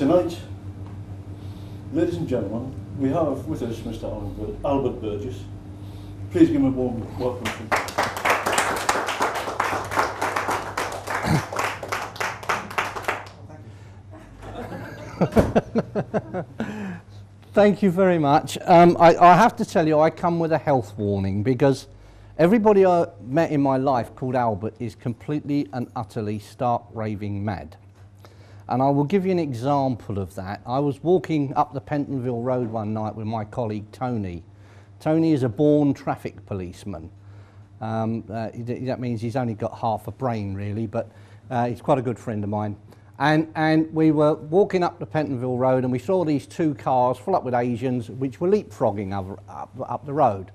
Tonight, ladies and gentlemen, we have with us Mr. Albert, Albert Burgess. Please give him a warm welcome. Thank you very much. Um, I, I have to tell you, I come with a health warning because everybody I met in my life called Albert is completely and utterly stark raving mad. And I will give you an example of that. I was walking up the Pentonville Road one night with my colleague Tony. Tony is a born traffic policeman. Um, uh, that means he's only got half a brain, really, but uh, he's quite a good friend of mine. And, and we were walking up the Pentonville Road and we saw these two cars full up with Asians which were leapfrogging up, up, up the road.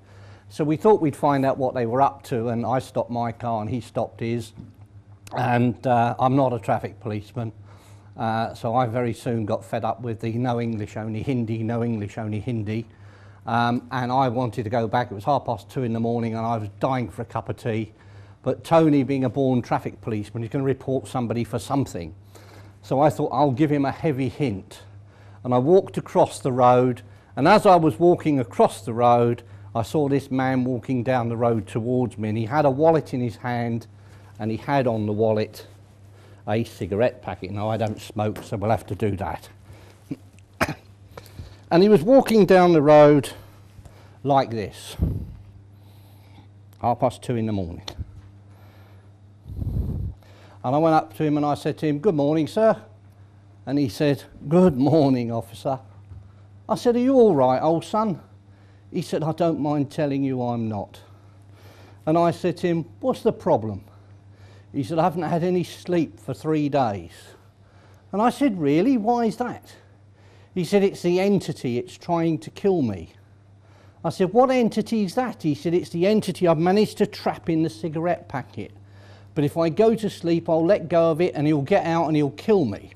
So we thought we'd find out what they were up to and I stopped my car and he stopped his. And uh, I'm not a traffic policeman. Uh, so I very soon got fed up with the no English, only Hindi, no English, only Hindi. Um, and I wanted to go back. It was half past two in the morning and I was dying for a cup of tea. But Tony, being a born traffic policeman, he's going to report somebody for something. So I thought I'll give him a heavy hint. And I walked across the road, and as I was walking across the road, I saw this man walking down the road towards me, and he had a wallet in his hand, and he had on the wallet a cigarette packet. Now, I don't smoke, so we'll have to do that. and he was walking down the road like this, half past two in the morning. And I went up to him and I said to him, Good morning, sir. And he said, Good morning, officer. I said, Are you all right, old son? He said, I don't mind telling you I'm not. And I said to him, What's the problem? He said, I haven't had any sleep for three days. And I said, Really? Why is that? He said, It's the entity, it's trying to kill me. I said, What entity is that? He said, It's the entity I've managed to trap in the cigarette packet. But if I go to sleep, I'll let go of it and he'll get out and he'll kill me.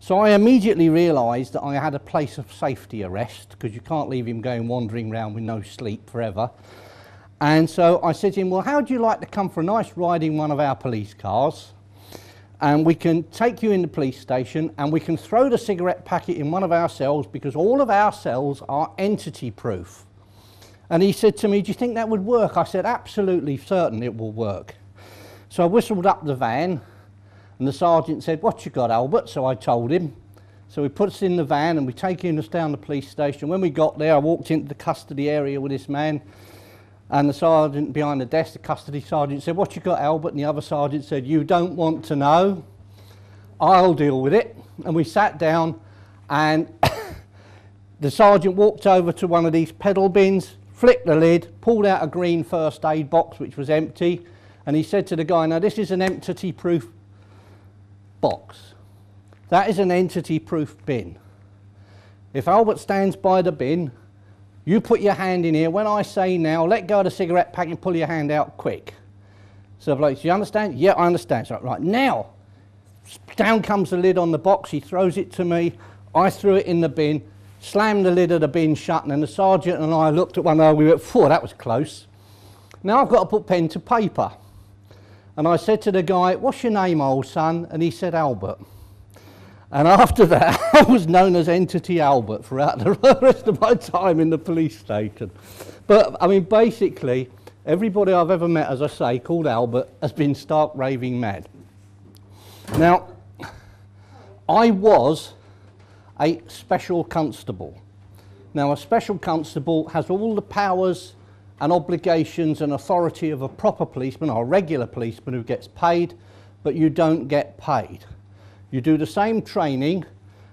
So I immediately realised that I had a place of safety arrest because you can't leave him going wandering around with no sleep forever. And so I said to him, Well, how would you like to come for a nice ride in one of our police cars? And we can take you in the police station and we can throw the cigarette packet in one of our cells because all of our cells are entity proof. And he said to me, Do you think that would work? I said, Absolutely certain it will work. So I whistled up the van, and the sergeant said, What you got, Albert? So I told him. So he put us in the van and we take him down the police station. When we got there, I walked into the custody area with this man, and the sergeant behind the desk, the custody sergeant, said, What you got, Albert? And the other sergeant said, You don't want to know. I'll deal with it. And we sat down, and the sergeant walked over to one of these pedal bins, flicked the lid, pulled out a green first aid box, which was empty and he said to the guy, now this is an entity proof box. That is an entity proof bin. If Albert stands by the bin, you put your hand in here. When I say now, let go of the cigarette pack and pull your hand out quick. So like, do you understand? Yeah, I understand. So right now, down comes the lid on the box. He throws it to me. I threw it in the bin, slammed the lid of the bin shut, and the sergeant and I looked at one another. We went, "Phew, that was close." Now I've got to put pen to paper. And I said to the guy, What's your name, old son? And he said, Albert. And after that, I was known as Entity Albert throughout the rest of my time in the police station. But, I mean, basically, everybody I've ever met, as I say, called Albert, has been stark raving mad. Now, I was a special constable. Now, a special constable has all the powers and obligations and authority of a proper policeman or a regular policeman who gets paid, but you don't get paid. You do the same training,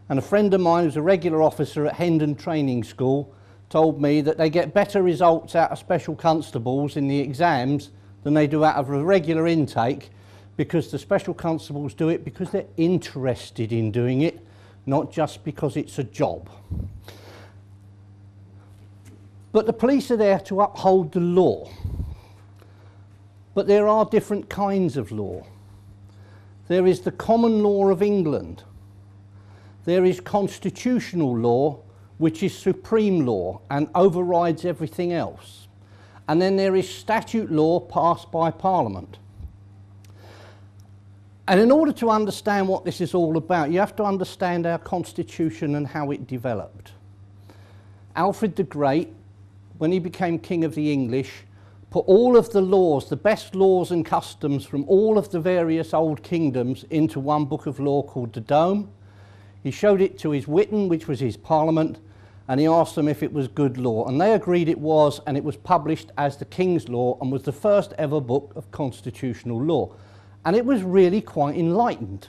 and a friend of mine who's a regular officer at Hendon Training School told me that they get better results out of special constables in the exams than they do out of a regular intake because the special constables do it because they're interested in doing it, not just because it's a job. But the police are there to uphold the law. But there are different kinds of law. There is the common law of England. There is constitutional law, which is supreme law and overrides everything else. And then there is statute law passed by Parliament. And in order to understand what this is all about, you have to understand our constitution and how it developed. Alfred the Great, when he became king of the English, put all of the laws, the best laws and customs from all of the various old kingdoms into one book of law called the Dome. He showed it to his Witan, which was his parliament, and he asked them if it was good law. And they agreed it was, and it was published as the King's Law and was the first ever book of constitutional law. And it was really quite enlightened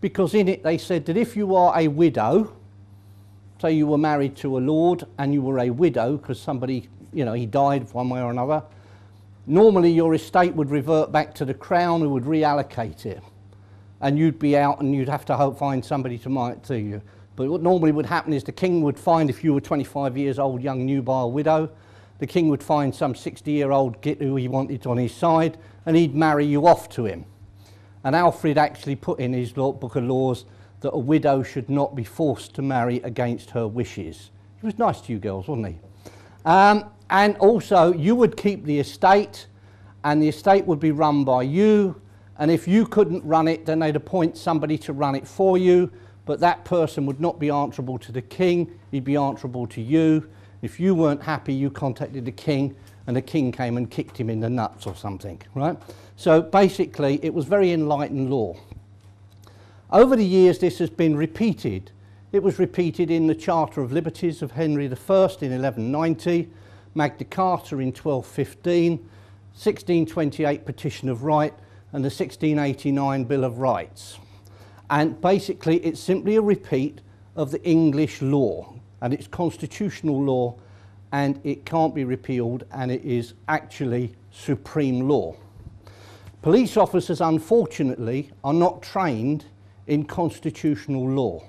because in it they said that if you are a widow, say you were married to a lord and you were a widow because somebody, you know, he died one way or another, normally your estate would revert back to the crown who would reallocate it. And you'd be out and you'd have to hope find somebody to it to you. But what normally would happen is the king would find if you were 25 years old, young, nubile widow, the king would find some 60 year old git who he wanted on his side and he'd marry you off to him. And Alfred actually put in his book of laws that a widow should not be forced to marry against her wishes. He was nice to you girls, wasn't he? Um, and also, you would keep the estate, and the estate would be run by you. And if you couldn't run it, then they'd appoint somebody to run it for you. But that person would not be answerable to the king, he'd be answerable to you. If you weren't happy, you contacted the king, and the king came and kicked him in the nuts or something, right? So basically, it was very enlightened law. Over the years, this has been repeated. It was repeated in the Charter of Liberties of Henry I in 1190, Magna Carta in 1215, 1628 Petition of Right, and the 1689 Bill of Rights. And basically, it's simply a repeat of the English law, and it's constitutional law and it can't be repealed and it is actually supreme law. Police officers, unfortunately, are not trained in constitutional law.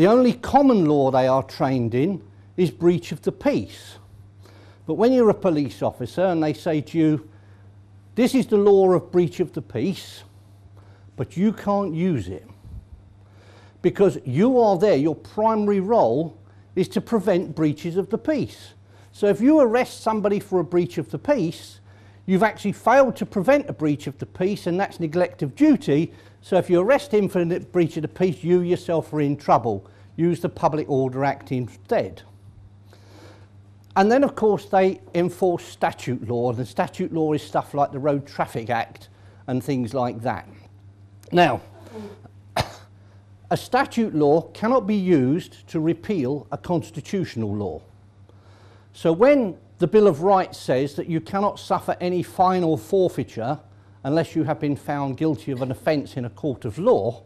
The only common law they are trained in is breach of the peace. But when you're a police officer and they say to you, this is the law of breach of the peace, but you can't use it because you are there, your primary role is to prevent breaches of the peace. So if you arrest somebody for a breach of the peace, you've actually failed to prevent a breach of the peace, and that's neglect of duty. So if you arrest him for a breach of the peace, you yourself are in trouble. Use the Public Order Act instead. And then, of course, they enforce statute law, and statute law is stuff like the Road Traffic Act and things like that. Now, a statute law cannot be used to repeal a constitutional law. So when the Bill of Rights says that you cannot suffer any final forfeiture unless you have been found guilty of an offence in a court of law,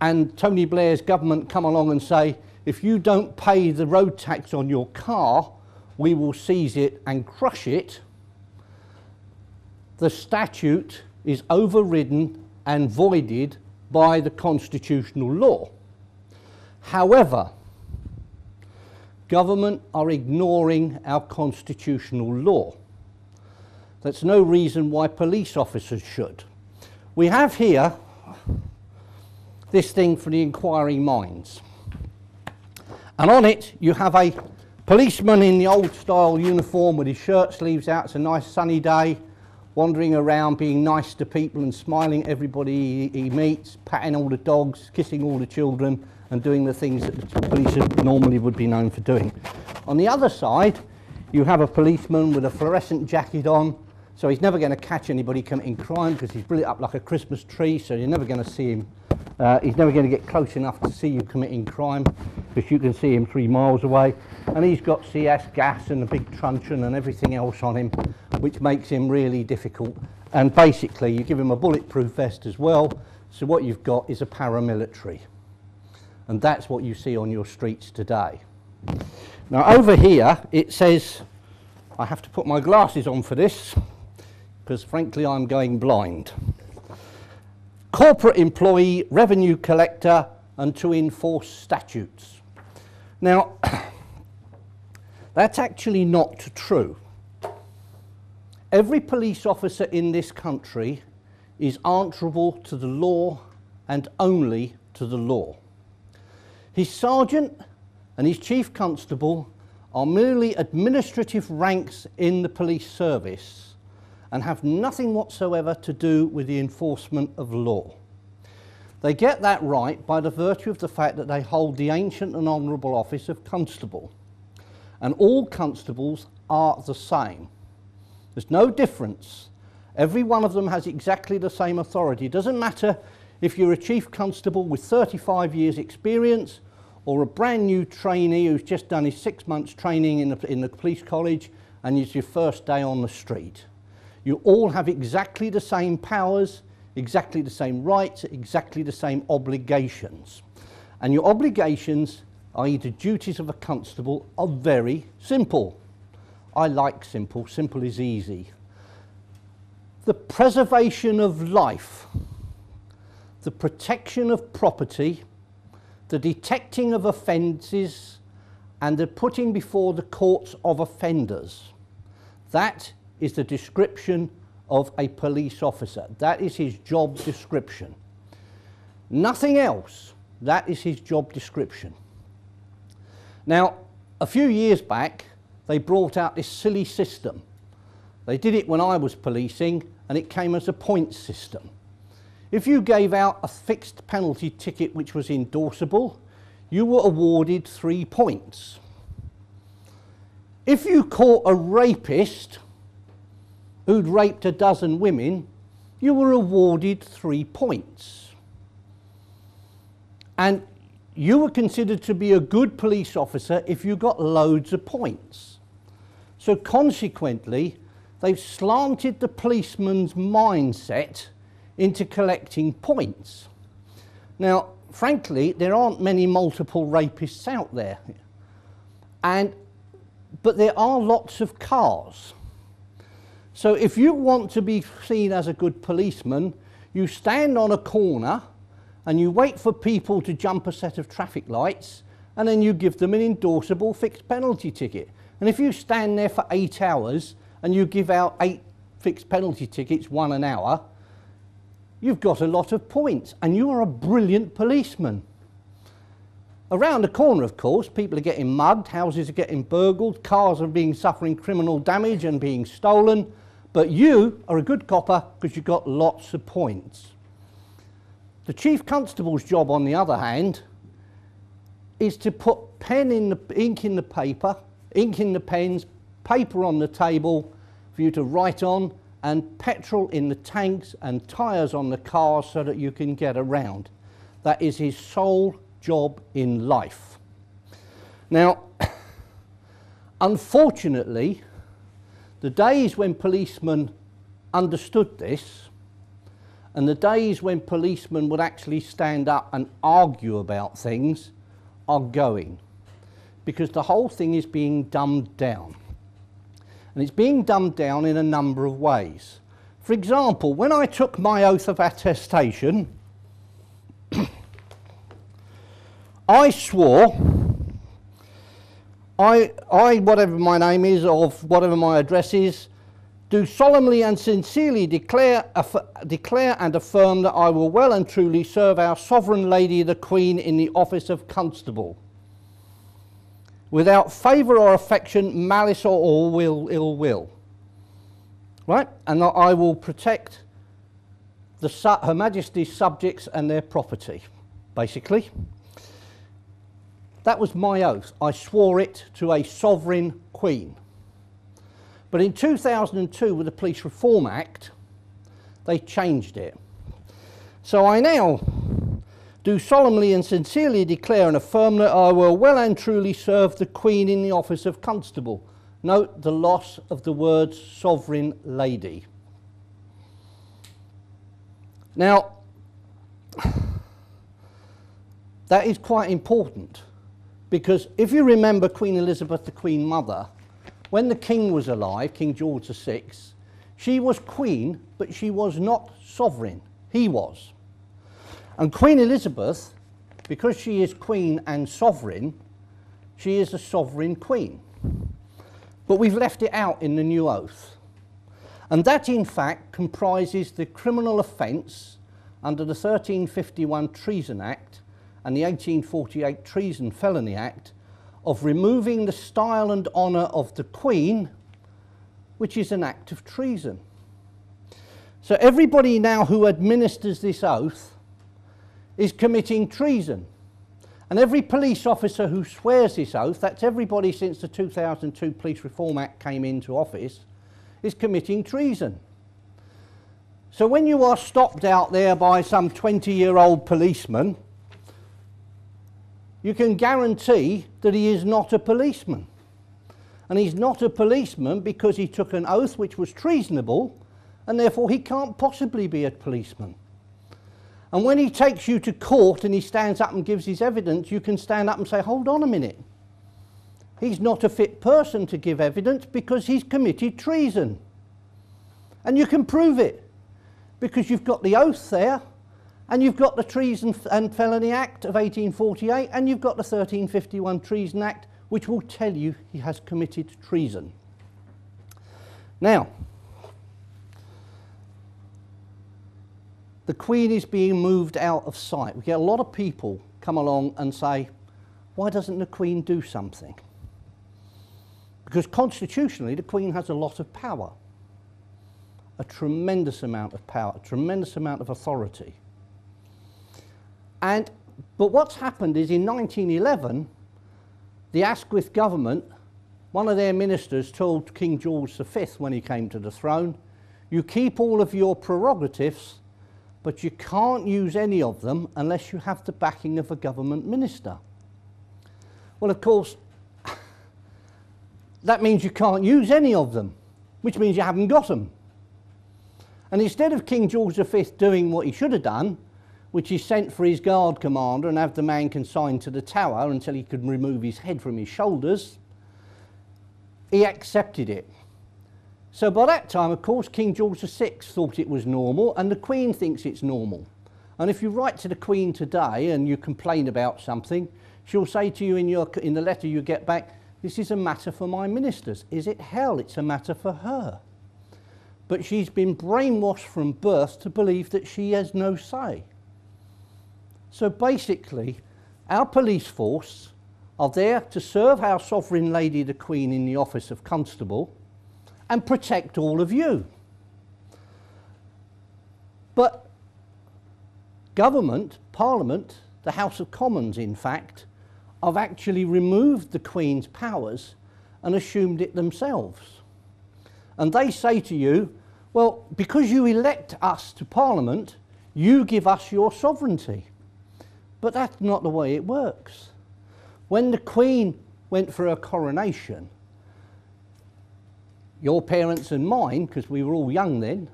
and Tony Blair's government come along and say, if you don't pay the road tax on your car, we will seize it and crush it, the statute is overridden and voided by the constitutional law. However, government are ignoring our constitutional law. That's no reason why police officers should. We have here this thing for the inquiring minds. And on it, you have a policeman in the old style uniform with his shirt sleeves out. It's a nice sunny day wandering around being nice to people and smiling at everybody he, meets, patting all the dogs, kissing all the children, and doing the things that the police normally would be known for doing. On the other side, you have a policeman with a fluorescent jacket on, so he's never going to catch anybody committing crime because he's lit up like a Christmas tree, so you're never going to see him. Uh, he's never going to get close enough to see you committing crime because you can see him three miles away. And he's got CS gas and a big truncheon and everything else on him which makes him really difficult. And basically, you give him a bulletproof vest as well. So what you've got is a paramilitary. And that's what you see on your streets today. Now, over here, it says, I have to put my glasses on for this, because frankly, I'm going blind. Corporate employee, revenue collector, and to enforce statutes. Now, that's actually not true. Every police officer in this country is answerable to the law and only to the law. His sergeant and his chief constable are merely administrative ranks in the police service and have nothing whatsoever to do with the enforcement of law. They get that right by the virtue of the fact that they hold the ancient and honourable office of constable. And all constables are the same. There's no difference. Every one of them has exactly the same authority. It doesn't matter if you're a chief constable with 35 years experience or a brand new trainee who's just done his six months training in the, in the police college and it's your first day on the street. You all have exactly the same powers, exactly the same rights, exactly the same obligations. And your obligations, i.e. the duties of a constable, are very simple. I like simple, simple is easy. The preservation of life, the protection of property, the detecting of offences, and the putting before the courts of offenders. That is the description of a police officer. That is his job description. Nothing else. That is his job description. Now, a few years back, they brought out this silly system. They did it when I was policing, and it came as a point system. If you gave out a fixed penalty ticket which was endorsable, you were awarded three points. If you caught a rapist who'd raped a dozen women, you were awarded three points. And you were considered to be a good police officer if you got loads of points. So consequently, they've slanted the policeman's mindset into collecting points. Now, frankly, there aren't many multiple rapists out there. And, but there are lots of cars. So if you want to be seen as a good policeman, you stand on a corner and you wait for people to jump a set of traffic lights and then you give them an endorsable fixed penalty ticket. And if you stand there for eight hours and you give out eight fixed penalty tickets, one an hour, you've got a lot of points and you are a brilliant policeman. Around the corner, of course, people are getting mugged, houses are getting burgled, cars are being suffering criminal damage and being stolen, but you are a good copper because you've got lots of points. The chief constable's job, on the other hand, is to put pen in the ink in the paper, ink in the pens, paper on the table for you to write on, and petrol in the tanks and tyres on the cars so that you can get around. That is his sole job in life. Now, unfortunately, the days when policemen understood this and the days when policemen would actually stand up and argue about things are going because the whole thing is being dumbed down. And it's being dumbed down in a number of ways. For example, when I took my oath of attestation, I swore I, I, whatever my name is, or whatever my address is, do solemnly and sincerely declare, declare and affirm that I will well and truly serve our sovereign lady the Queen in the office of constable, without favour or affection, malice or will, ill will. Right? And that I will protect the, Her Majesty's subjects and their property, basically. That was my oath. I swore it to a sovereign queen. But in 2002, with the Police Reform Act, they changed it. So I now do solemnly and sincerely declare and affirm that I will well and truly serve the Queen in the office of Constable. Note the loss of the words sovereign lady. Now, that is quite important because if you remember Queen Elizabeth, the Queen Mother, when the King was alive, King George VI, she was Queen, but she was not sovereign. He was. And Queen Elizabeth, because she is Queen and sovereign, she is a sovereign Queen. But we've left it out in the new oath. And that, in fact, comprises the criminal offence under the 1351 Treason Act and the 1848 Treason Felony Act of removing the style and honour of the Queen, which is an act of treason. So everybody now who administers this oath is committing treason. And every police officer who swears this oath, that's everybody since the 2002 Police Reform Act came into office, is committing treason. So when you are stopped out there by some 20 year old policeman, you can guarantee that he is not a policeman. And he's not a policeman because he took an oath which was treasonable, and therefore he can't possibly be a policeman. And when he takes you to court and he stands up and gives his evidence, you can stand up and say, hold on a minute. He's not a fit person to give evidence because he's committed treason. And you can prove it because you've got the oath there and you've got the Treason and Felony Act of 1848 and you've got the 1351 Treason Act which will tell you he has committed treason. Now, the Queen is being moved out of sight. We get a lot of people come along and say, why doesn't the Queen do something? Because constitutionally, the Queen has a lot of power, a tremendous amount of power, a tremendous amount of authority. And, but what's happened is in 1911, the Asquith government, one of their ministers told King George V when he came to the throne, you keep all of your prerogatives, but you can't use any of them unless you have the backing of a government minister. Well, of course, that means you can't use any of them, which means you haven't got them. And instead of King George V doing what he should have done, which he sent for his guard commander and have the man consigned to the tower until he could remove his head from his shoulders, he accepted it. So by that time, of course, King George VI thought it was normal, and the Queen thinks it's normal. And if you write to the Queen today and you complain about something, she'll say to you in, your, in the letter you get back, this is a matter for my ministers. Is it hell? It's a matter for her. But she's been brainwashed from birth to believe that she has no say. So basically, our police force are there to serve our sovereign lady the Queen in the office of constable and protect all of you. But government, parliament, the House of Commons in fact, have actually removed the Queen's powers and assumed it themselves. And they say to you, well, because you elect us to Parliament, you give us your sovereignty. But that's not the way it works. When the Queen went for her coronation, your parents and mine, because we were all young then,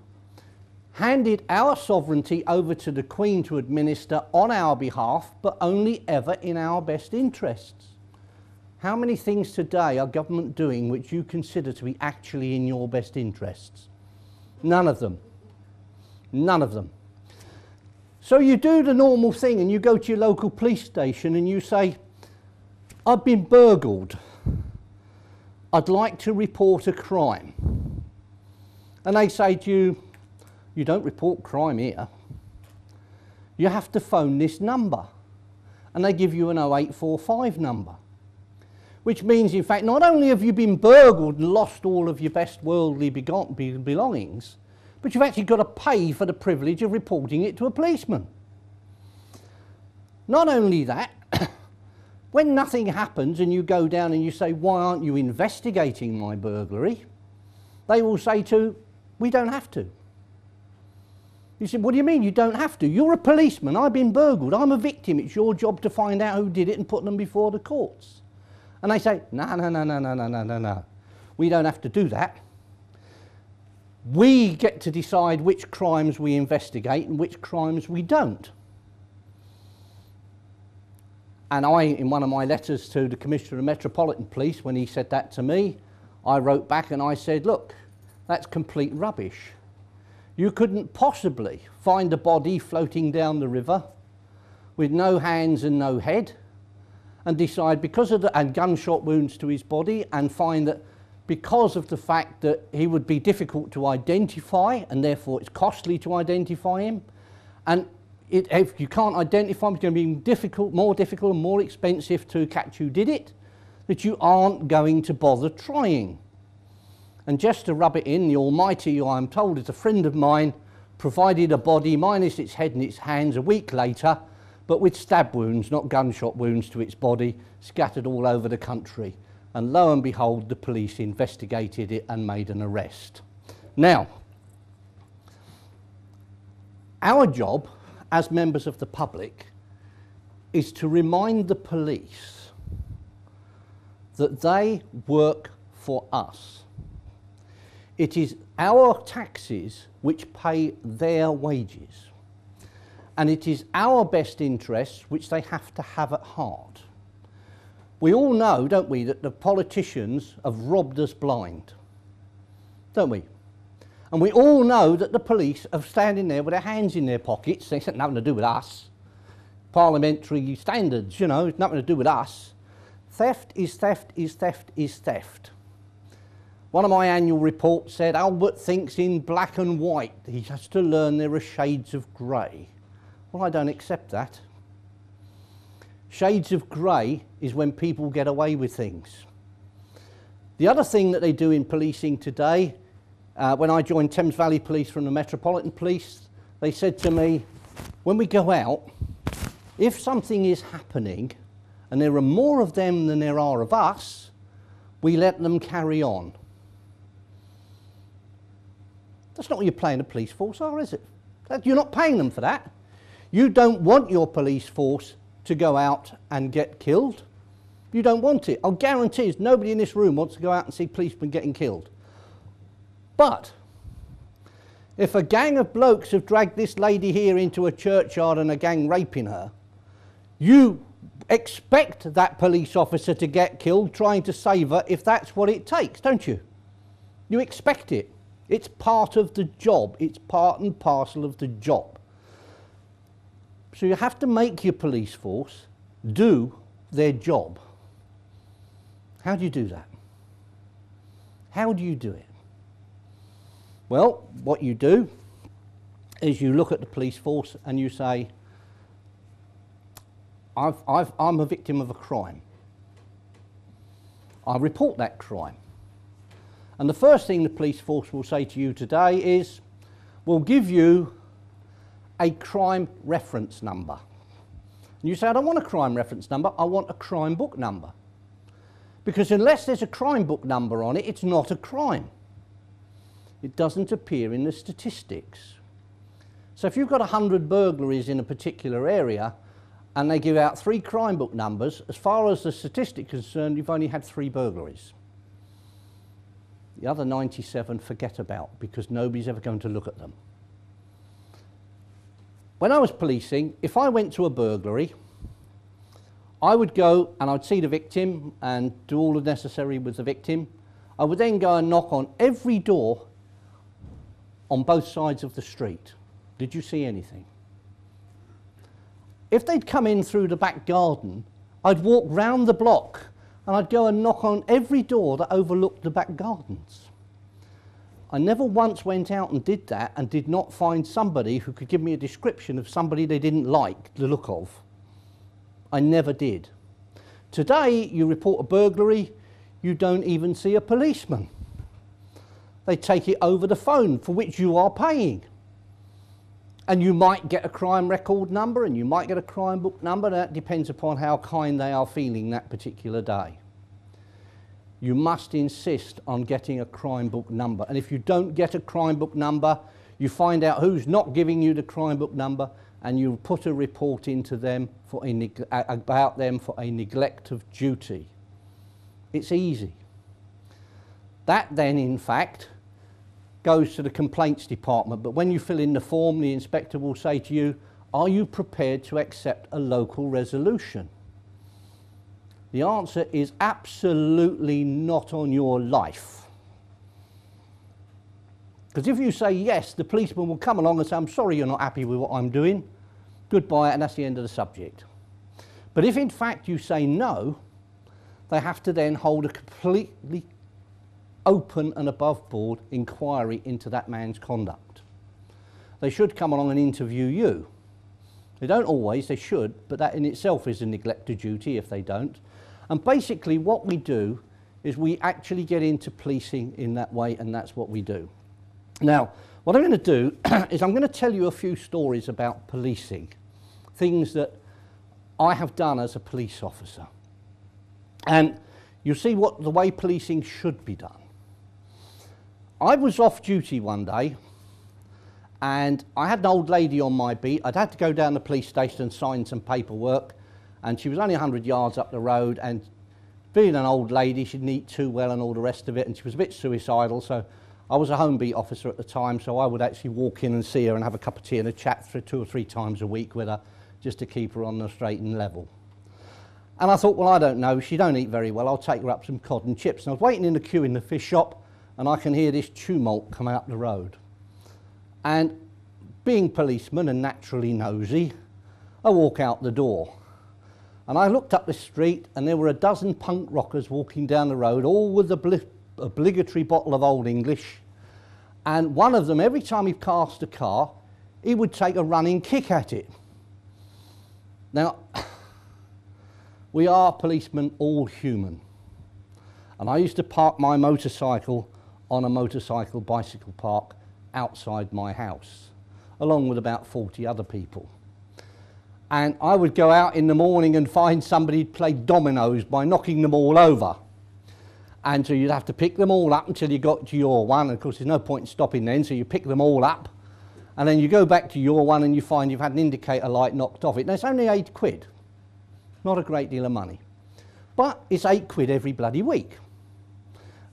handed our sovereignty over to the Queen to administer on our behalf, but only ever in our best interests. How many things today are government doing which you consider to be actually in your best interests? None of them. None of them. So you do the normal thing and you go to your local police station and you say, I've been burgled. I'd like to report a crime. And they say to you, you don't report crime here. You have to phone this number. And they give you an 0845 number. Which means, in fact, not only have you been burgled and lost all of your best worldly belongings, but you've actually got to pay for the privilege of reporting it to a policeman. Not only that, when nothing happens and you go down and you say, why aren't you investigating my burglary? They will say to, we don't have to. You say, what do you mean you don't have to? You're a policeman, I've been burgled, I'm a victim, it's your job to find out who did it and put them before the courts. And they say, no, no, no, no, no, no, no, no, no. We don't have to do that. We get to decide which crimes we investigate and which crimes we don't. And I, in one of my letters to the Commissioner of Metropolitan Police, when he said that to me, I wrote back and I said, look, that's complete rubbish. You couldn't possibly find a body floating down the river with no hands and no head and decide because of the and gunshot wounds to his body and find that because of the fact that he would be difficult to identify and therefore it's costly to identify him. And it, if you can't identify him, it's going to be difficult, more difficult and more expensive to catch who did it, that you aren't going to bother trying. And just to rub it in, the Almighty, I'm told is a friend of mine, provided a body minus its head and its hands a week later, but with stab wounds, not gunshot wounds to its body, scattered all over the country. And lo and behold, the police investigated it and made an arrest. Now, our job as members of the public is to remind the police that they work for us. It is our taxes which pay their wages. And it is our best interests which they have to have at heart. We all know, don't we, that the politicians have robbed us blind. Don't we? And we all know that the police are standing there with their hands in their pockets. Got nothing to do with us. Parliamentary standards, you know, nothing to do with us. Theft is theft is theft is theft. One of my annual reports said Albert thinks in black and white. He has to learn there are shades of grey. Well, I don't accept that. Shades of grey is when people get away with things. The other thing that they do in policing today, uh, when I joined Thames Valley Police from the Metropolitan Police, they said to me, when we go out, if something is happening and there are more of them than there are of us, we let them carry on. That's not what you're paying the police force are, is it? You're not paying them for that. You don't want your police force to go out and get killed. You don't want it. I'll guarantee you, nobody in this room wants to go out and see policemen getting killed. But if a gang of blokes have dragged this lady here into a churchyard and a gang raping her, you expect that police officer to get killed trying to save her if that's what it takes, don't you? You expect it. It's part of the job. It's part and parcel of the job. So you have to make your police force do their job. How do you do that? How do you do it? Well, what you do is you look at the police force and you say, I've, I've, I'm a victim of a crime. I report that crime. And the first thing the police force will say to you today is, we'll give you a crime reference number. And you say, I don't want a crime reference number, I want a crime book number. Because unless there's a crime book number on it, it's not a crime. It doesn't appear in the statistics. So if you've got 100 burglaries in a particular area and they give out three crime book numbers, as far as the statistic is concerned, you've only had three burglaries. The other 97 forget about because nobody's ever going to look at them. When I was policing, if I went to a burglary, I would go and I'd see the victim and do all the necessary with the victim. I would then go and knock on every door on both sides of the street. Did you see anything? If they'd come in through the back garden, I'd walk round the block and I'd go and knock on every door that overlooked the back gardens. I never once went out and did that and did not find somebody who could give me a description of somebody they didn't like the look of. I never did. Today, you report a burglary, you don't even see a policeman. They take it over the phone for which you are paying. And you might get a crime record number and you might get a crime book number. That depends upon how kind they are feeling that particular day. You must insist on getting a crime book number. And if you don't get a crime book number, you find out who's not giving you the crime book number and you put a report into them for a about them for a neglect of duty. It's easy. That then, in fact, goes to the complaints department. But when you fill in the form, the inspector will say to you, are you prepared to accept a local resolution? The answer is absolutely not on your life. Because if you say yes, the policeman will come along and say, I'm sorry you're not happy with what I'm doing. Goodbye, and that's the end of the subject. But if in fact you say no, they have to then hold a completely open and above board inquiry into that man's conduct. They should come along and interview you. They don't always, they should, but that in itself is a neglect of duty if they don't. And basically what we do is we actually get into policing in that way and that's what we do. Now, what I'm going to do is I'm going to tell you a few stories about policing, things that I have done as a police officer. And you'll see what the way policing should be done. I was off duty one day and I had an old lady on my beat. I'd had to go down the police station and sign some paperwork and she was only 100 yards up the road and being an old lady, she didn't eat too well and all the rest of it and she was a bit suicidal so I was a home beat officer at the time so I would actually walk in and see her and have a cup of tea and a chat for two or three times a week with her just to keep her on the straight and level. And I thought, well, I don't know, she don't eat very well, I'll take her up some cod and chips. And I was waiting in the queue in the fish shop and I can hear this tumult come out the road. And being policeman and naturally nosy, I walk out the door. And I looked up the street and there were a dozen punk rockers walking down the road, all with the obligatory bottle of Old English. And one of them, every time he passed a car, he would take a running kick at it. Now, we are policemen all human. And I used to park my motorcycle on a motorcycle bicycle park outside my house, along with about 40 other people. And I would go out in the morning and find somebody play dominoes by knocking them all over. And so you'd have to pick them all up until you got to your one. And of course, there's no point in stopping then, so you pick them all up. And then you go back to your one and you find you've had an indicator light knocked off it. Now, it's only eight quid. Not a great deal of money. But it's eight quid every bloody week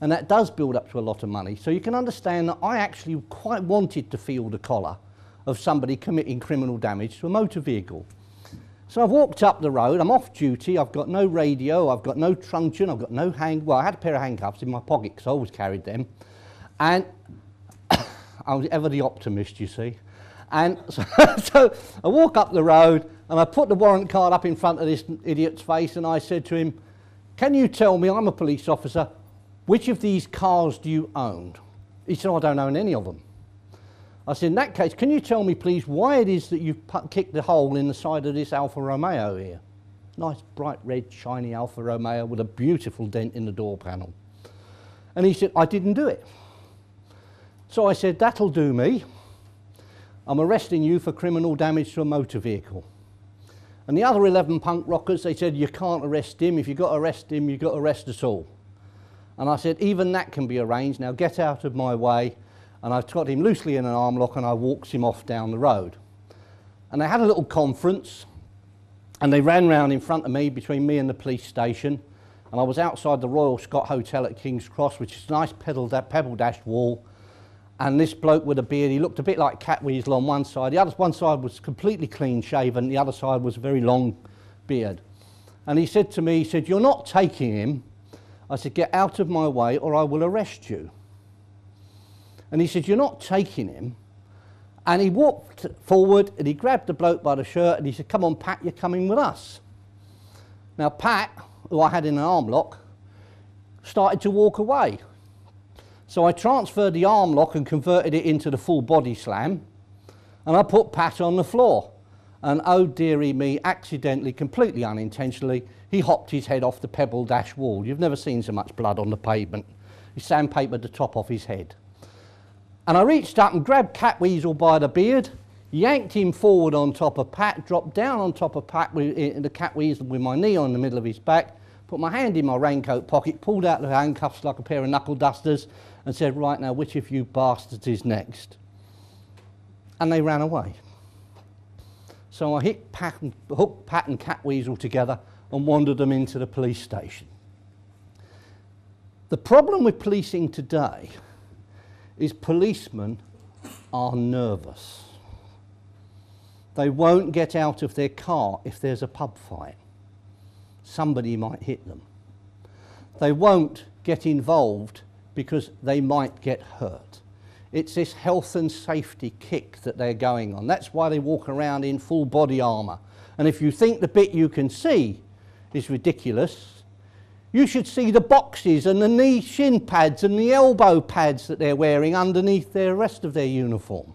and that does build up to a lot of money. So you can understand that I actually quite wanted to feel the collar of somebody committing criminal damage to a motor vehicle. So I've walked up the road, I'm off duty, I've got no radio, I've got no truncheon, I've got no hang, well I had a pair of handcuffs in my pocket because I always carried them. And I was ever the optimist, you see. And so, so I walk up the road and I put the warrant card up in front of this idiot's face and I said to him, can you tell me, I'm a police officer, which of these cars do you own? He said, oh, I don't own any of them. I said, in that case, can you tell me, please, why it is that you've kicked the hole in the side of this Alfa Romeo here? Nice, bright red, shiny Alfa Romeo with a beautiful dent in the door panel. And he said, I didn't do it. So I said, that'll do me. I'm arresting you for criminal damage to a motor vehicle. And the other 11 punk rockers, they said, you can't arrest him. If you've got to arrest him, you've got to arrest us all. And I said, even that can be arranged. Now get out of my way. And I've got him loosely in an arm lock and I walked him off down the road. And they had a little conference and they ran round in front of me between me and the police station. And I was outside the Royal Scot Hotel at King's Cross, which is a nice pebble, pebble dashed wall. And this bloke with a beard, he looked a bit like Catweazle on one side. The other one side was completely clean shaven. The other side was a very long beard. And he said to me, he said, you're not taking him I said, Get out of my way or I will arrest you. And he said, You're not taking him. And he walked forward and he grabbed the bloke by the shirt and he said, Come on, Pat, you're coming with us. Now, Pat, who I had in an arm lock, started to walk away. So I transferred the arm lock and converted it into the full body slam. And I put Pat on the floor. And oh dearie me, accidentally, completely unintentionally, he hopped his head off the pebble dash wall. You've never seen so much blood on the pavement. He sandpapered the top off his head. And I reached up and grabbed Catweazle by the beard, yanked him forward on top of Pat, dropped down on top of Pat with eh, the Catweazle with my knee on the middle of his back, put my hand in my raincoat pocket, pulled out the handcuffs like a pair of knuckle dusters, and said, Right now, which of you bastards is next? And they ran away. So I hit Pat and, hooked Pat and Catweazle together and wandered them into the police station. The problem with policing today is policemen are nervous. They won't get out of their car if there's a pub fight. Somebody might hit them. They won't get involved because they might get hurt. It's this health and safety kick that they're going on. That's why they walk around in full body armour. And if you think the bit you can see is ridiculous. You should see the boxes and the knee shin pads and the elbow pads that they're wearing underneath the rest of their uniform.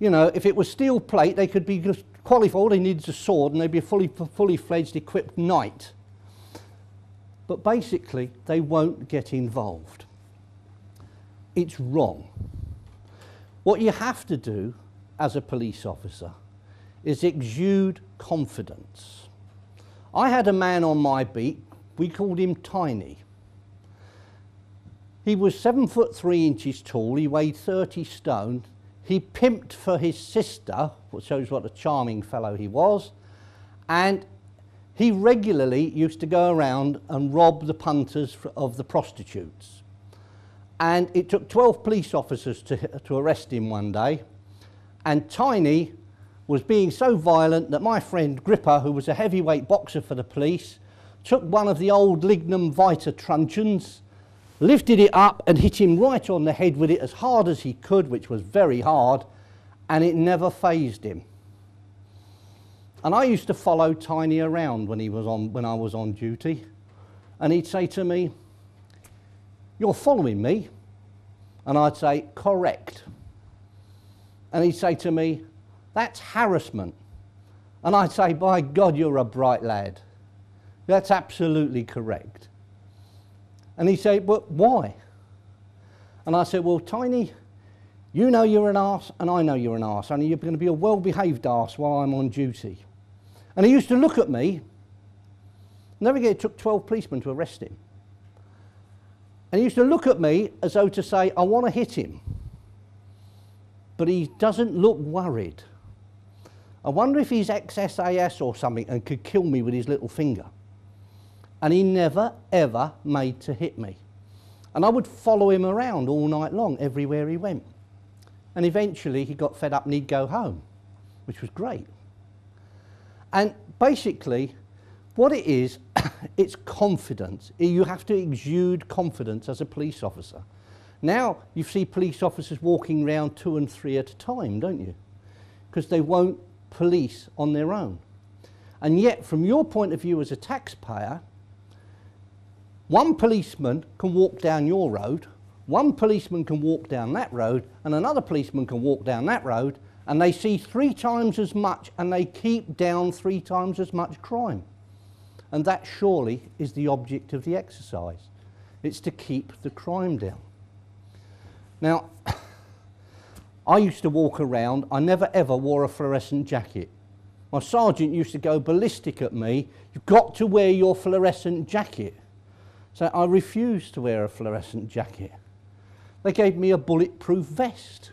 You know, if it was steel plate, they could be qualified. All they need is a sword and they'd be a fully, fully fledged equipped knight. But basically, they won't get involved. It's wrong. What you have to do as a police officer is exude confidence. I had a man on my beat, we called him Tiny. He was seven foot three inches tall, he weighed 30 stone. He pimped for his sister, which shows what a charming fellow he was, and he regularly used to go around and rob the punters of the prostitutes. And it took 12 police officers to, to arrest him one day. And Tiny was being so violent that my friend Gripper, who was a heavyweight boxer for the police, took one of the old Lignum Vitae truncheons lifted it up and hit him right on the head with it as hard as he could, which was very hard, and it never phased him. And I used to follow Tiny around when, he was on, when I was on duty, and he'd say to me, You're following me? And I'd say, Correct. And he'd say to me, That's harassment. And I'd say, By God, you're a bright lad. That's absolutely correct. And he said, Well, why? And I said, Well, Tiny, you know you're an arse, and I know you're an arse, and you're going to be a well behaved arse while I'm on duty. And he used to look at me. Never again, it took 12 policemen to arrest him. And he used to look at me as though to say, I want to hit him. But he doesn't look worried. I wonder if he's ex-SAS or something and could kill me with his little finger and he never ever made to hit me. And I would follow him around all night long, everywhere he went. And eventually he got fed up and he'd go home, which was great. And basically, what it is, it's confidence. You have to exude confidence as a police officer. Now you see police officers walking around two and three at a time, don't you? Because they won't police on their own. And yet, from your point of view as a taxpayer, one policeman can walk down your road, one policeman can walk down that road, and another policeman can walk down that road, and they see three times as much and they keep down three times as much crime. And that surely is the object of the exercise. It's to keep the crime down. Now, I used to walk around, I never ever wore a fluorescent jacket. My sergeant used to go ballistic at me, you've got to wear your fluorescent jacket. So I refused to wear a fluorescent jacket. They gave me a bulletproof vest.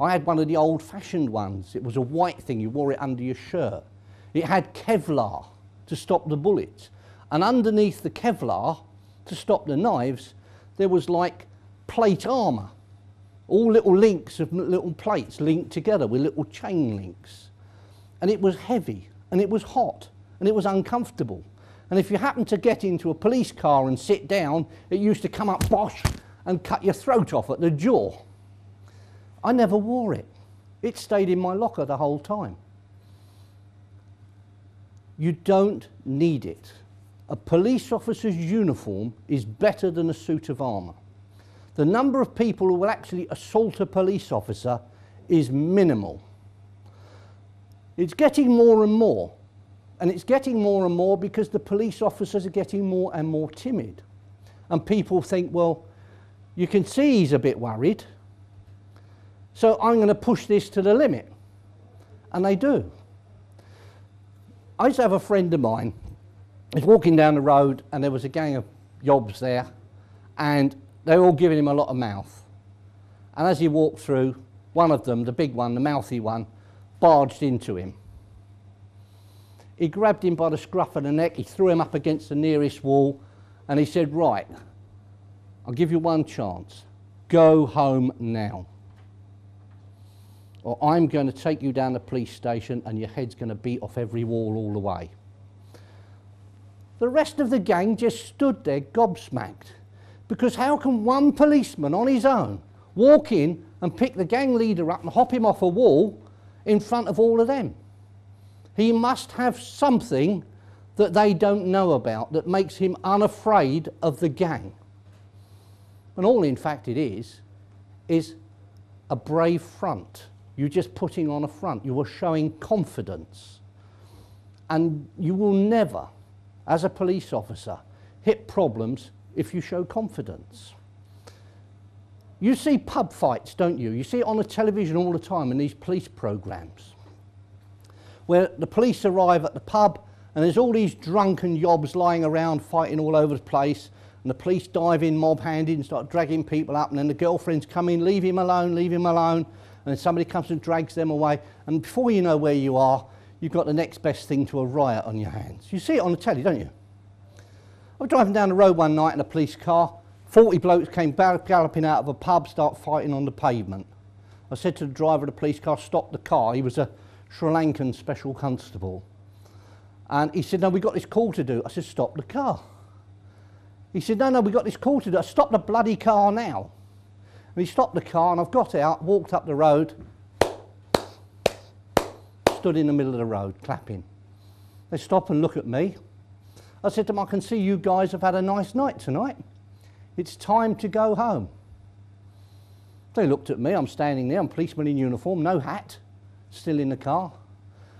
I had one of the old fashioned ones. It was a white thing, you wore it under your shirt. It had Kevlar to stop the bullets. And underneath the Kevlar, to stop the knives, there was like plate armour. All little links of little plates linked together with little chain links. And it was heavy, and it was hot, and it was uncomfortable. And if you happened to get into a police car and sit down, it used to come up bosh and cut your throat off at the jaw. I never wore it. It stayed in my locker the whole time. You don't need it. A police officer's uniform is better than a suit of armour. The number of people who will actually assault a police officer is minimal. It's getting more and more. And it's getting more and more because the police officers are getting more and more timid. And people think, well, you can see he's a bit worried, so I'm going to push this to the limit. And they do. I used to have a friend of mine. He's walking down the road, and there was a gang of yobs there, and they were all giving him a lot of mouth. And as he walked through, one of them, the big one, the mouthy one, barged into him. He grabbed him by the scruff of the neck, he threw him up against the nearest wall, and he said, Right, I'll give you one chance. Go home now. Or I'm going to take you down the police station and your head's going to beat off every wall all the way. The rest of the gang just stood there gobsmacked. Because how can one policeman on his own walk in and pick the gang leader up and hop him off a wall in front of all of them? He must have something that they don't know about that makes him unafraid of the gang. And all, in fact, it is, is a brave front. You're just putting on a front. You are showing confidence. And you will never, as a police officer, hit problems if you show confidence. You see pub fights, don't you? You see it on the television all the time in these police programs where the police arrive at the pub and there's all these drunken yobs lying around fighting all over the place and the police dive in mob-handed and start dragging people up and then the girlfriends come in, leave him alone, leave him alone and then somebody comes and drags them away and before you know where you are, you've got the next best thing to a riot on your hands. You see it on the telly, don't you? I was driving down the road one night in a police car 40 blokes came galloping out of a pub, start fighting on the pavement. I said to the driver of the police car, stop the car. He was a Sri Lankan special constable. And he said, no, we got this call to do. I said, stop the car. He said, no, no, we got this call to do. I stop the bloody car now. And he stopped the car and I've got out, walked up the road, stood in the middle of the road, clapping. They stop and look at me. I said to them, I can see you guys have had a nice night tonight. It's time to go home. They looked at me, I'm standing there, I'm policeman in uniform, no hat, still in the car.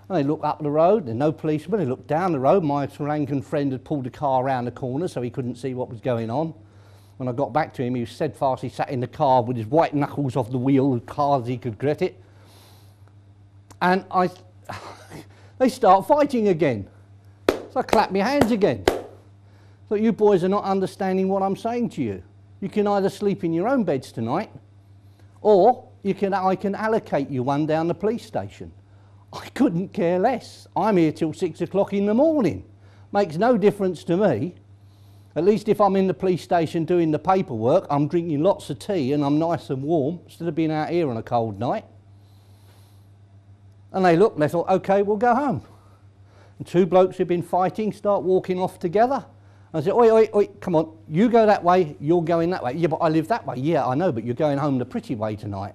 And they look up the road, there's no policeman. They look down the road, my Sri Lankan friend had pulled the car around the corner so he couldn't see what was going on. When I got back to him, he was steadfast, he sat in the car with his white knuckles off the wheel as hard as he could grit it. And I, they start fighting again. So I clap my hands again. But you boys are not understanding what I'm saying to you. You can either sleep in your own beds tonight, or you can, I can allocate you one down the police station. I couldn't care less. I'm here till six o'clock in the morning. Makes no difference to me. At least if I'm in the police station doing the paperwork, I'm drinking lots of tea and I'm nice and warm instead of being out here on a cold night. And they looked and they thought, okay, we'll go home. And two blokes who've been fighting start walking off together. I said, oi, oi, oi, come on, you go that way, you're going that way. Yeah, but I live that way. Yeah, I know, but you're going home the pretty way tonight.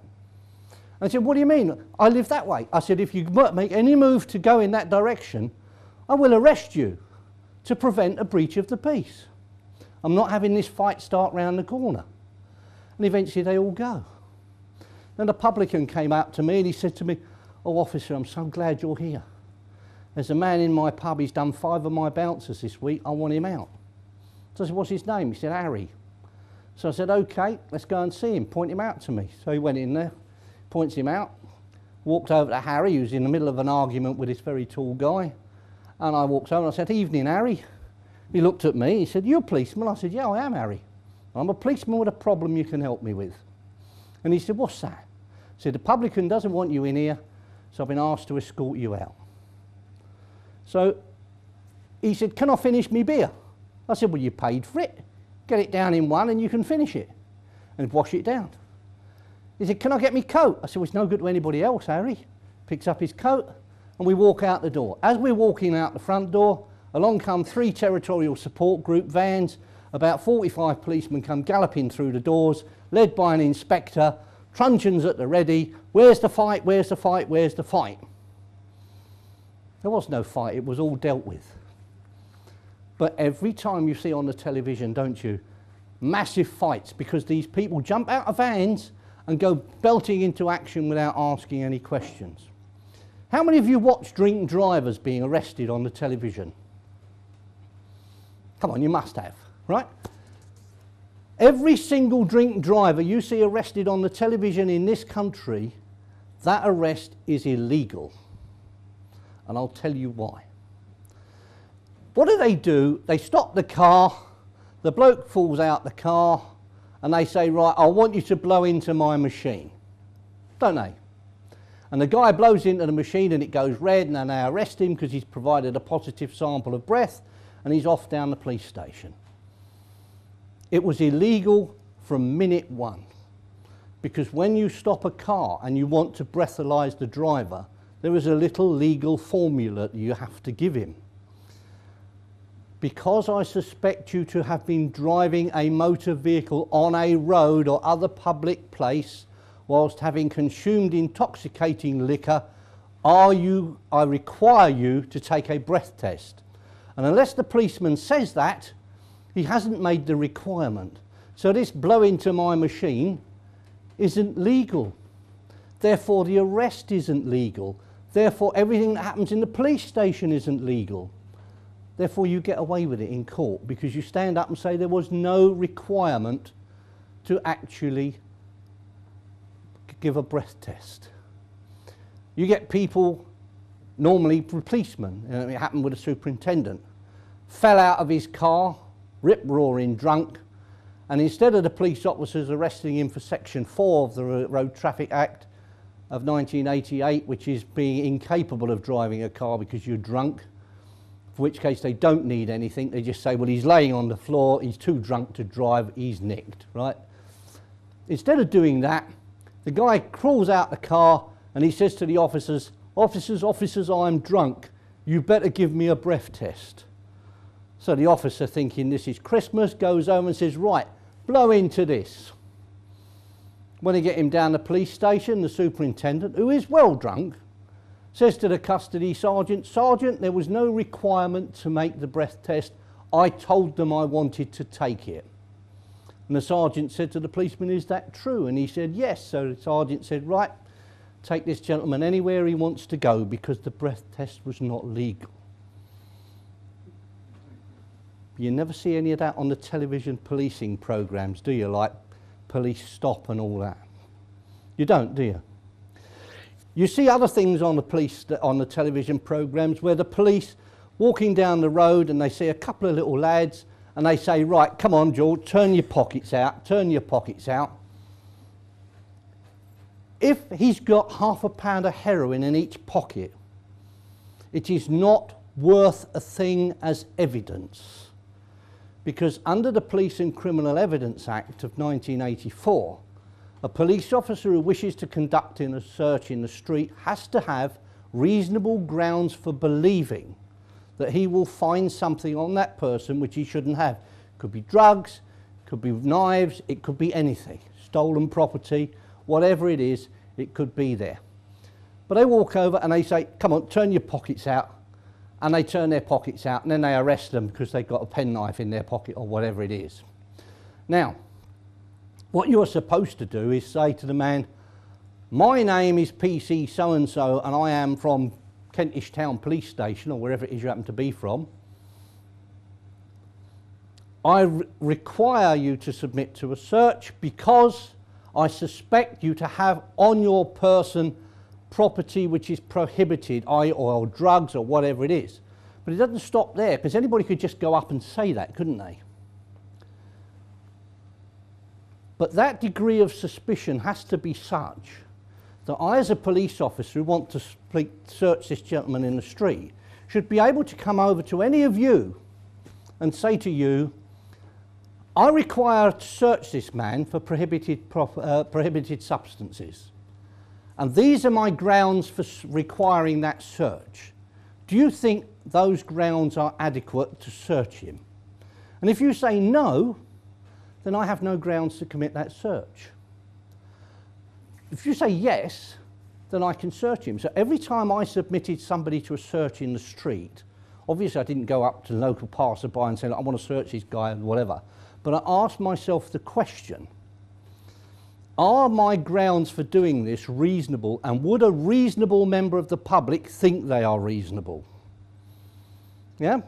I said, what do you mean? I live that way. I said, if you make any move to go in that direction, I will arrest you to prevent a breach of the peace. I'm not having this fight start round the corner. And eventually they all go. Then the publican came up to me and he said to me, oh, officer, I'm so glad you're here. There's a man in my pub, he's done five of my bouncers this week, I want him out. So I said, what's his name? He said, Harry. So I said, okay, let's go and see him. Point him out to me. So he went in there, points him out, walked over to Harry, who's in the middle of an argument with this very tall guy. And I walked over and I said, evening, Harry. He looked at me, he said, you're a policeman? I said, yeah, I am, Harry. I'm a policeman with a problem you can help me with. And he said, what's that? I said, the publican doesn't want you in here, so I've been asked to escort you out. So he said, can I finish me beer? I said, well, you paid for it. Get it down in one and you can finish it and wash it down. He said, can I get me coat? I said, well, it's no good to anybody else, Harry. Picks up his coat and we walk out the door. As we're walking out the front door, along come three territorial support group vans. About 45 policemen come galloping through the doors, led by an inspector, truncheons at the ready. Where's the fight? Where's the fight? Where's the fight? There was no fight, it was all dealt with. But every time you see on the television, don't you, massive fights because these people jump out of vans and go belting into action without asking any questions. How many of you watch drink drivers being arrested on the television? Come on, you must have, right? Every single drink driver you see arrested on the television in this country, that arrest is illegal. And I'll tell you why. What do they do? They stop the car, the bloke falls out the car, and they say, Right, I want you to blow into my machine. Don't they? And the guy blows into the machine and it goes red, and then they arrest him because he's provided a positive sample of breath, and he's off down the police station. It was illegal from minute one. Because when you stop a car and you want to breathalyze the driver, there is a little legal formula that you have to give him because I suspect you to have been driving a motor vehicle on a road or other public place whilst having consumed intoxicating liquor, are you, I require you to take a breath test. And unless the policeman says that, he hasn't made the requirement. So this blow into my machine isn't legal. Therefore, the arrest isn't legal. Therefore, everything that happens in the police station isn't legal. Therefore, you get away with it in court because you stand up and say there was no requirement to actually give a breath test. You get people, normally policemen, you know, it happened with a superintendent, fell out of his car, rip roaring drunk, and instead of the police officers arresting him for Section 4 of the Road Traffic Act of 1988, which is being incapable of driving a car because you're drunk, for which case they don't need anything, they just say, well, he's laying on the floor, he's too drunk to drive, he's nicked, right? Instead of doing that, the guy crawls out the car and he says to the officers, Officers, officers, I'm drunk. You better give me a breath test. So the officer, thinking this is Christmas, goes home and says, Right, blow into this. When they get him down the police station, the superintendent, who is well drunk, says to the custody sergeant, Sergeant, there was no requirement to make the breath test. I told them I wanted to take it. And the sergeant said to the policeman, Is that true? And he said, Yes. So the sergeant said, Right, take this gentleman anywhere he wants to go because the breath test was not legal. You never see any of that on the television policing programs, do you? Like police stop and all that. You don't, do you? You see other things on the police on the television programs where the police walking down the road and they see a couple of little lads and they say, "Right, come on, George, turn your pockets out, turn your pockets out." If he's got half a pound of heroin in each pocket, it is not worth a thing as evidence because under the Police and Criminal Evidence Act of 1984, a police officer who wishes to conduct a search in the street has to have reasonable grounds for believing that he will find something on that person which he shouldn't have. Could be drugs, could be knives, it could be anything, stolen property, whatever it is, it could be there. But they walk over and they say, come on, turn your pockets out and they turn their pockets out and then they arrest them because they've got a penknife in their pocket or whatever it is. Now, what you're supposed to do is say to the man, my name is PC so and so and I am from Kentish Town Police Station or wherever it is you happen to be from. I re require you to submit to a search because I suspect you to have on your person property which is prohibited, i.e. or drugs or whatever it is. But it doesn't stop there, because anybody could just go up and say that, couldn't they? But that degree of suspicion has to be such that I, as a police officer who want to search this gentleman in the street, should be able to come over to any of you and say to you, I require to search this man for prohibited, uh, prohibited substances. And these are my grounds for requiring that search. Do you think those grounds are adequate to search him? And if you say no, then I have no grounds to commit that search. If you say yes, then I can search him. So every time I submitted somebody to a search in the street, obviously I didn't go up to the local passerby and say, I want to search this guy and whatever, but I asked myself the question, are my grounds for doing this reasonable and would a reasonable member of the public think they are reasonable? Yeah?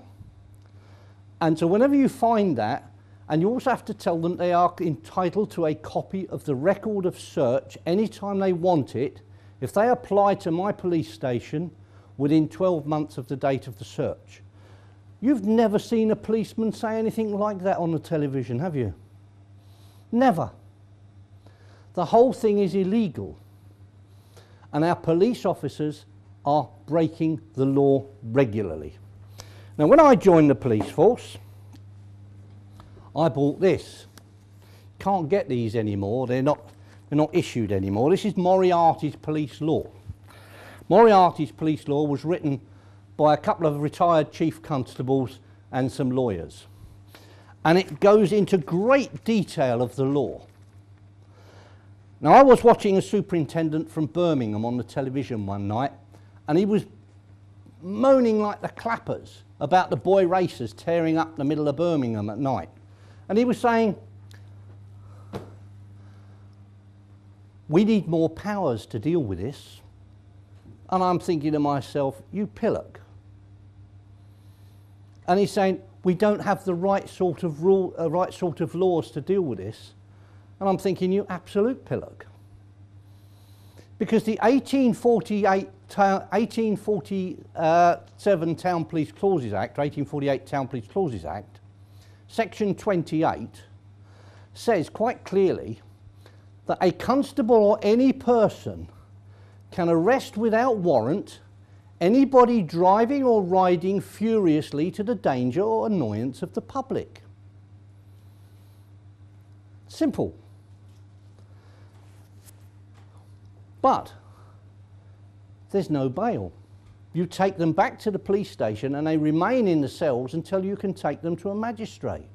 And so whenever you find that, and you also have to tell them they are entitled to a copy of the record of search anytime they want it if they apply to my police station within 12 months of the date of the search. You've never seen a policeman say anything like that on the television, have you? Never. The whole thing is illegal. And our police officers are breaking the law regularly. Now, when I joined the police force, I bought this. Can't get these anymore. They're not, they're not issued anymore. This is Moriarty's police law. Moriarty's police law was written by a couple of retired chief constables and some lawyers. And it goes into great detail of the law. Now, I was watching a superintendent from Birmingham on the television one night, and he was moaning like the clappers about the boy racers tearing up the middle of Birmingham at night. And he was saying, we need more powers to deal with this. And I'm thinking to myself, you pillock. And he's saying, we don't have the right sort of rule, uh, right sort of laws to deal with this. And I'm thinking, you absolute pillock. Because the 1848 1847 Town Police Clauses Act, 1848 Town Police Clauses Act, section 28 says quite clearly that a constable or any person can arrest without warrant anybody driving or riding furiously to the danger or annoyance of the public. Simple. But there's no bail. You take them back to the police station and they remain in the cells until you can take them to a magistrate.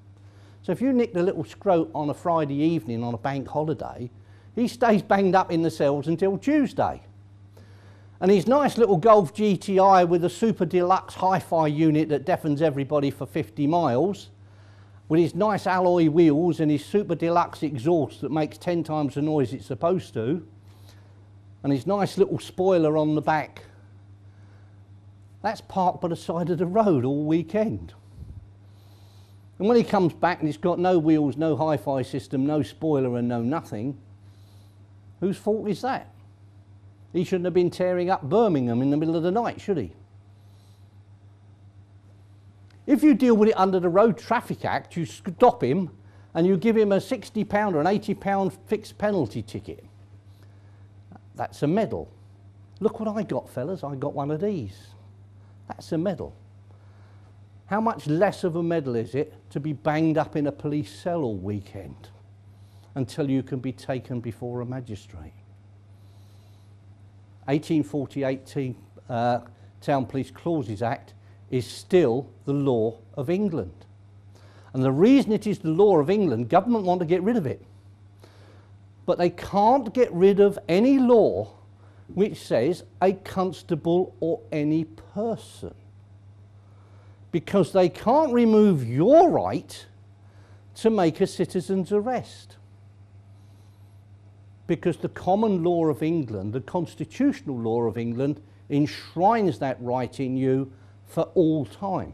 So if you nick the little scrote on a Friday evening on a bank holiday, he stays banged up in the cells until Tuesday. And his nice little Golf GTI with a super deluxe hi-fi unit that deafens everybody for 50 miles, with his nice alloy wheels and his super deluxe exhaust that makes 10 times the noise it's supposed to, and his nice little spoiler on the back, that's parked by the side of the road all weekend. And when he comes back and it's got no wheels, no hi-fi system, no spoiler and no nothing, whose fault is that? He shouldn't have been tearing up Birmingham in the middle of the night, should he? If you deal with it under the Road Traffic Act, you stop him and you give him a £60 or an £80 fixed penalty ticket. That's a medal. Look what I got, fellas. I got one of these. That's a medal. How much less of a medal is it to be banged up in a police cell all weekend until you can be taken before a magistrate? 1848 uh, Town Police Clauses Act is still the law of England. And the reason it is the law of England, government want to get rid of it. But they can't get rid of any law which says a constable or any person. Because they can't remove your right to make a citizen's arrest because the common law of England, the constitutional law of England, enshrines that right in you for all time.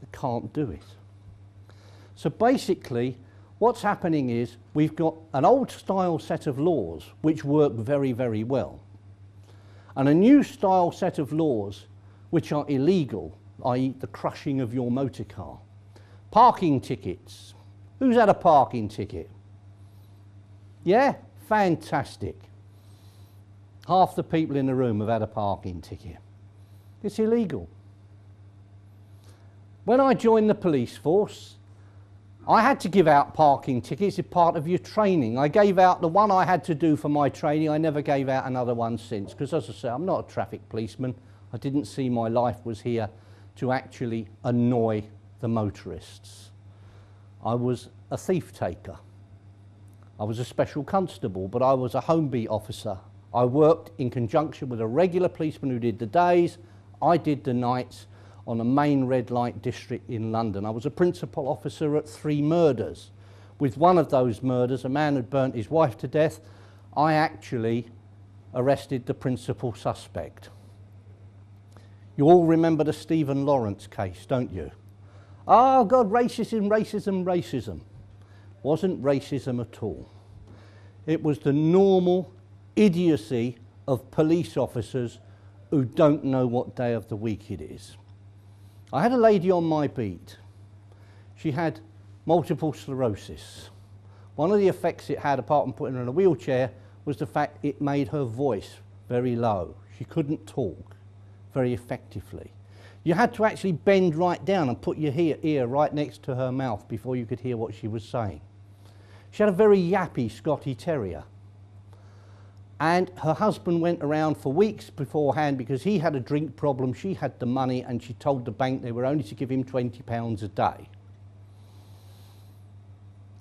They can't do it. So basically, what's happening is we've got an old style set of laws which work very, very well, and a new style set of laws which are illegal, i.e., the crushing of your motor car. Parking tickets. Who's had a parking ticket? Yeah, fantastic. Half the people in the room have had a parking ticket. It's illegal. When I joined the police force, I had to give out parking tickets as part of your training. I gave out the one I had to do for my training. I never gave out another one since because, as I say, I'm not a traffic policeman. I didn't see my life was here to actually annoy the motorists. I was a thief taker. I was a special constable, but I was a home beat officer. I worked in conjunction with a regular policeman who did the days, I did the nights on a main red light district in London. I was a principal officer at three murders. With one of those murders, a man had burnt his wife to death. I actually arrested the principal suspect. You all remember the Stephen Lawrence case, don't you? Oh, God, racism, racism, racism wasn't racism at all. It was the normal idiocy of police officers who don't know what day of the week it is. I had a lady on my beat. She had multiple sclerosis. One of the effects it had, apart from putting her in a wheelchair, was the fact it made her voice very low. She couldn't talk very effectively. You had to actually bend right down and put your ear right next to her mouth before you could hear what she was saying. She had a very yappy Scotty Terrier. And her husband went around for weeks beforehand because he had a drink problem, she had the money, and she told the bank they were only to give him £20 a day.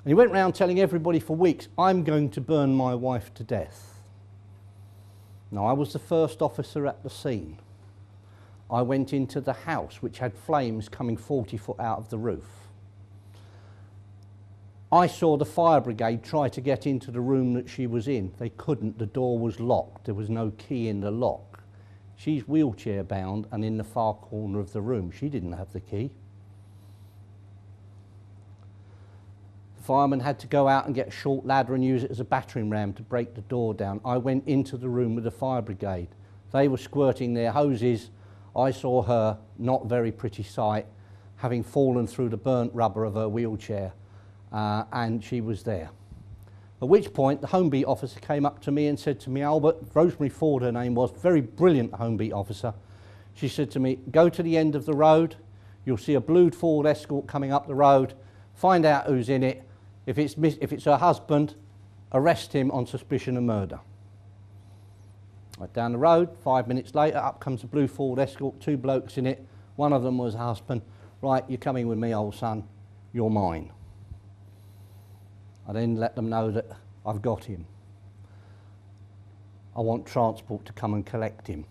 And he went around telling everybody for weeks, I'm going to burn my wife to death. Now, I was the first officer at the scene. I went into the house, which had flames coming 40 foot out of the roof. I saw the fire brigade try to get into the room that she was in. They couldn't, the door was locked, there was no key in the lock. She's wheelchair bound and in the far corner of the room. She didn't have the key. The fireman had to go out and get a short ladder and use it as a battering ram to break the door down. I went into the room with the fire brigade. They were squirting their hoses. I saw her, not very pretty sight, having fallen through the burnt rubber of her wheelchair, uh, and she was there. At which point, the home beat officer came up to me and said to me, Albert, Rosemary Ford, her name was, very brilliant home beat officer. She said to me, Go to the end of the road, you'll see a blue Ford Escort coming up the road, find out who's in it. If it's, if it's her husband, arrest him on suspicion of murder. Right down the road, five minutes later, up comes a blue Ford Escort, two blokes in it. One of them was a husband. Right, you're coming with me, old son, you're mine. I then let them know that I've got him. I want transport to come and collect him.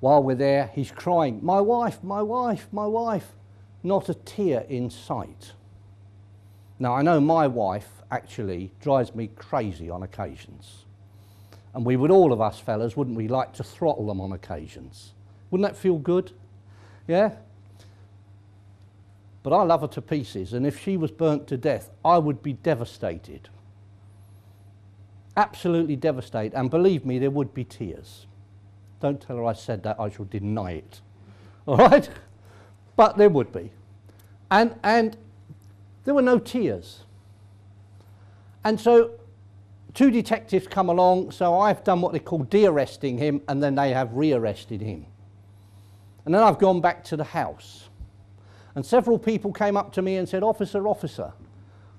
While we're there, he's crying, My wife, my wife, my wife. Not a tear in sight. Now, I know my wife actually drives me crazy on occasions. And we would, all of us fellas, wouldn't we, like to throttle them on occasions? Wouldn't that feel good? Yeah? But I love her to pieces, and if she was burnt to death, I would be devastated. Absolutely devastated. And believe me, there would be tears. Don't tell her I said that, I shall deny it. All right? But there would be. And, and there were no tears. And so two detectives come along, so I've done what they call de-arresting him, and then they have re-arrested him. And then I've gone back to the house. And several people came up to me and said, Officer, officer,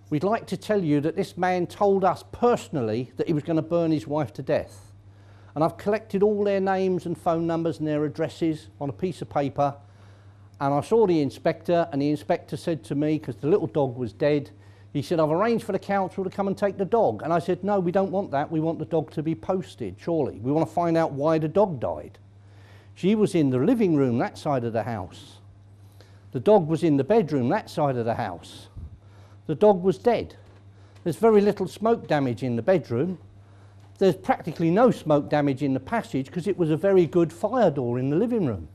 we'd like to tell you that this man told us personally that he was going to burn his wife to death. And I've collected all their names and phone numbers and their addresses on a piece of paper. And I saw the inspector, and the inspector said to me, because the little dog was dead, he said, I've arranged for the council to come and take the dog. And I said, No, we don't want that. We want the dog to be posted, surely. We want to find out why the dog died. She was in the living room, that side of the house. The dog was in the bedroom, that side of the house. The dog was dead. There's very little smoke damage in the bedroom. There's practically no smoke damage in the passage because it was a very good fire door in the living room.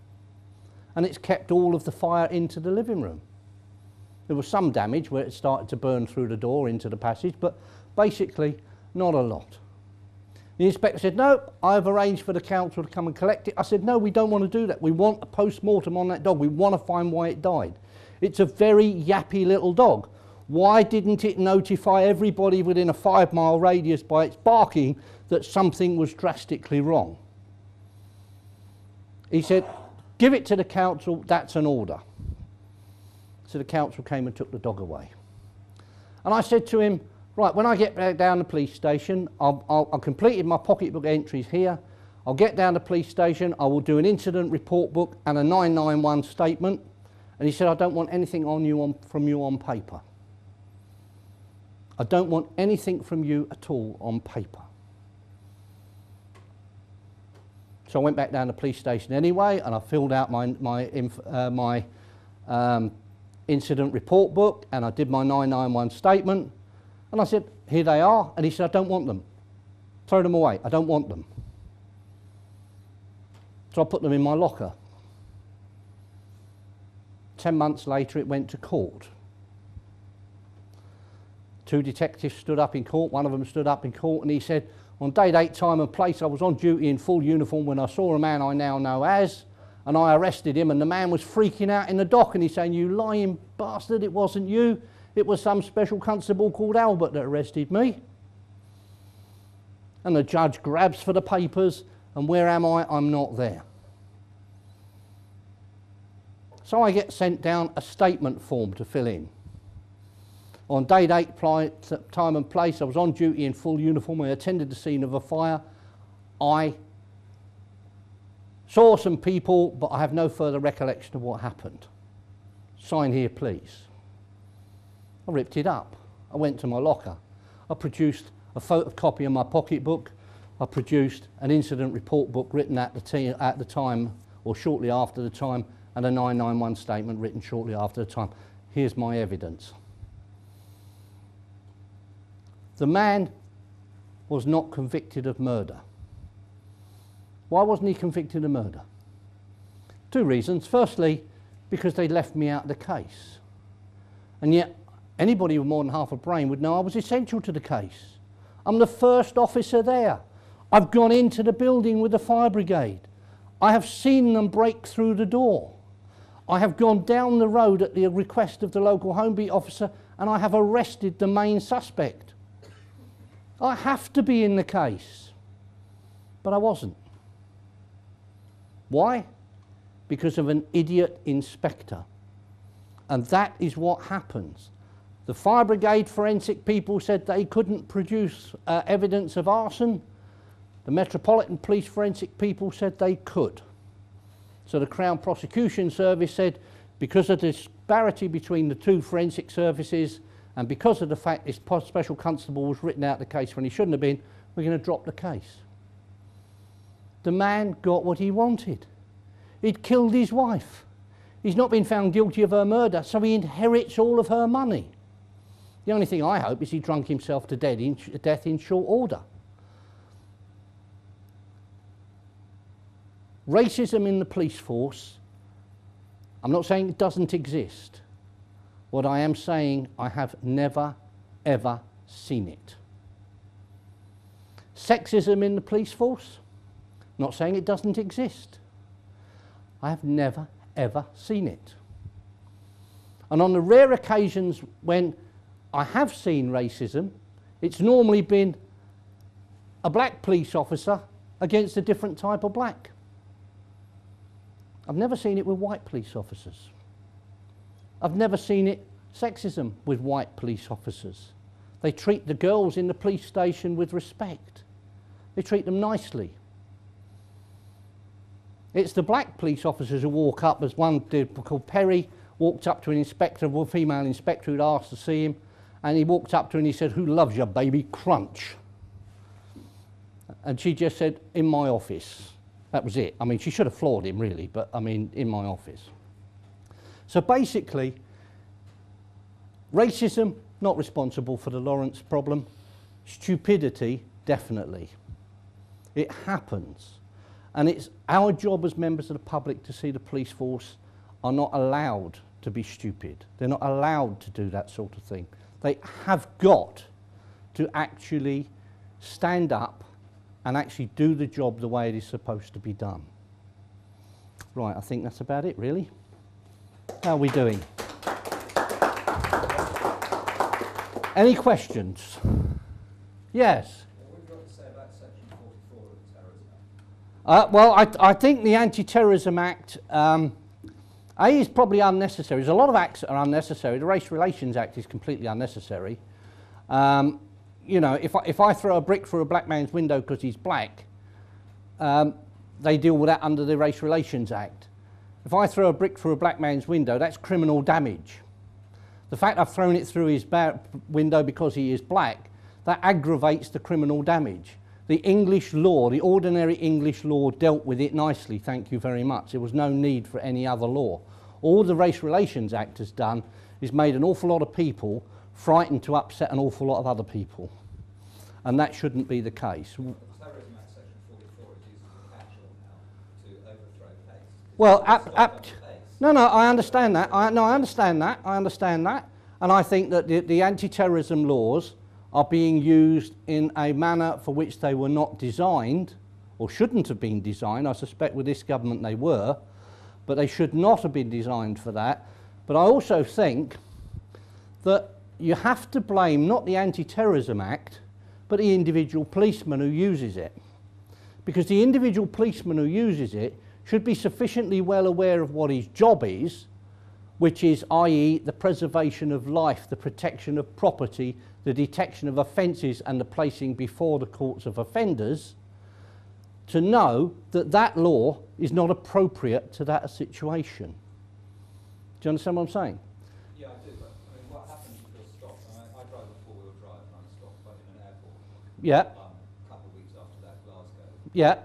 And it's kept all of the fire into the living room. There was some damage where it started to burn through the door into the passage, but basically not a lot. The inspector said, no, I've arranged for the council to come and collect it. I said, no, we don't want to do that. We want a post-mortem on that dog. We want to find why it died. It's a very yappy little dog. Why didn't it notify everybody within a five mile radius by its barking that something was drastically wrong? He said, give it to the council, that's an order. So the council came and took the dog away. And I said to him, Right, when I get back down to the police station, I'll, I'll, I've completed my pocketbook entries here. I'll get down to the police station, I will do an incident report book and a 991 statement. And he said, I don't want anything on you on, from you on paper. I don't want anything from you at all on paper. So I went back down to the police station anyway, and I filled out my, my, uh, my um, incident report book, and I did my 991 statement. And I said, here they are. And he said, I don't want them. Throw them away. I don't want them. So I put them in my locker. Ten months later, it went to court. Two detectives stood up in court. One of them stood up in court and he said, on day, date, time and place, I was on duty in full uniform when I saw a man I now know as, and I arrested him, and the man was freaking out in the dock, and he's saying, you lying bastard, it wasn't you. It was some special constable called Albert that arrested me. And the judge grabs for the papers, and where am I? I'm not there. So I get sent down a statement form to fill in. On day, date, time and place, I was on duty in full uniform. I attended the scene of a fire. I saw some people, but I have no further recollection of what happened. Sign here, please. I ripped it up. I went to my locker. I produced a photocopy of my pocketbook. I produced an incident report book written at the, at the time or shortly after the time and a 991 statement written shortly after the time. Here's my evidence. The man was not convicted of murder. Why wasn't he convicted of murder? Two reasons. Firstly, because they left me out of the case. And yet anybody with more than half a brain would know I was essential to the case. I'm the first officer there. I've gone into the building with the fire brigade. I have seen them break through the door. I have gone down the road at the request of the local home beat officer and I have arrested the main suspect. I have to be in the case. But I wasn't. Why? Because of an idiot inspector. And that is what happens. The fire brigade forensic people said they couldn't produce uh, evidence of arson. The Metropolitan Police forensic people said they could. So the Crown Prosecution Service said because of the disparity between the two forensic services and because of the fact this special constable was written out the case when he shouldn't have been, we're going to drop the case. The man got what he wanted. He'd killed his wife. He's not been found guilty of her murder, so he inherits all of her money. The only thing I hope is he drunk himself to death in, death in short order. Racism in the police force, I'm not saying it doesn't exist. What I am saying, I have never, ever seen it. Sexism in the police force, not saying it doesn't exist. I have never, ever seen it. And on the rare occasions when I have seen racism, it's normally been a black police officer against a different type of black. I've never seen it with white police officers. I've never seen it sexism with white police officers. They treat the girls in the police station with respect. They treat them nicely. It's the black police officers who walk up, as one did called Perry, walked up to an inspector, a female inspector who'd asked to see him, and he walked up to her and he said, Who loves your baby? Crunch. And she just said, In my office. That was it. I mean, she should have floored him, really, but I mean, in my office. So basically, racism, not responsible for the Lawrence problem. Stupidity, definitely. It happens. And it's our job as members of the public to see the police force are not allowed to be stupid. They're not allowed to do that sort of thing. They have got to actually stand up and actually do the job the way it is supposed to be done. Right, I think that's about it, really. How are we doing? Any questions? Yes. Uh, well, I, I, think the Anti-Terrorism Act, um, A, is probably unnecessary. There's a lot of acts that are unnecessary. The Race Relations Act is completely unnecessary. Um, you know, if I, if I throw a brick through a black man's window because he's black, um, they deal with that under the Race Relations Act. If I throw a brick through a black man's window, that's criminal damage. The fact I've thrown it through his window because he is black, that aggravates the criminal damage. The English law, the ordinary English law, dealt with it nicely, thank you very much. There was no need for any other law. All the Race Relations Act has done is made an awful lot of people frightened to upset an awful lot of other people. And that shouldn't be the case. Well, ap, ap, no, no, I understand that. I, no, I understand that. I understand that. And I think that the, the anti-terrorism laws are being used in a manner for which they were not designed or shouldn't have been designed. I suspect with this government they were, but they should not have been designed for that. But I also think that you have to blame not the Anti-Terrorism Act, but the individual policeman who uses it. Because the individual policeman who uses it should be sufficiently well aware of what his job is, which is, i.e., the preservation of life, the protection of property, the detection of offences and the placing before the courts of offenders, to know that that law is not appropriate to that situation. Do you understand what I'm saying? Yeah, I do, but I mean, what happens if you're stopped? I, mean, I drive a four-wheel drive and I'm stopped in an airport. Yeah. Um, a couple of weeks after that, Glasgow. Yeah.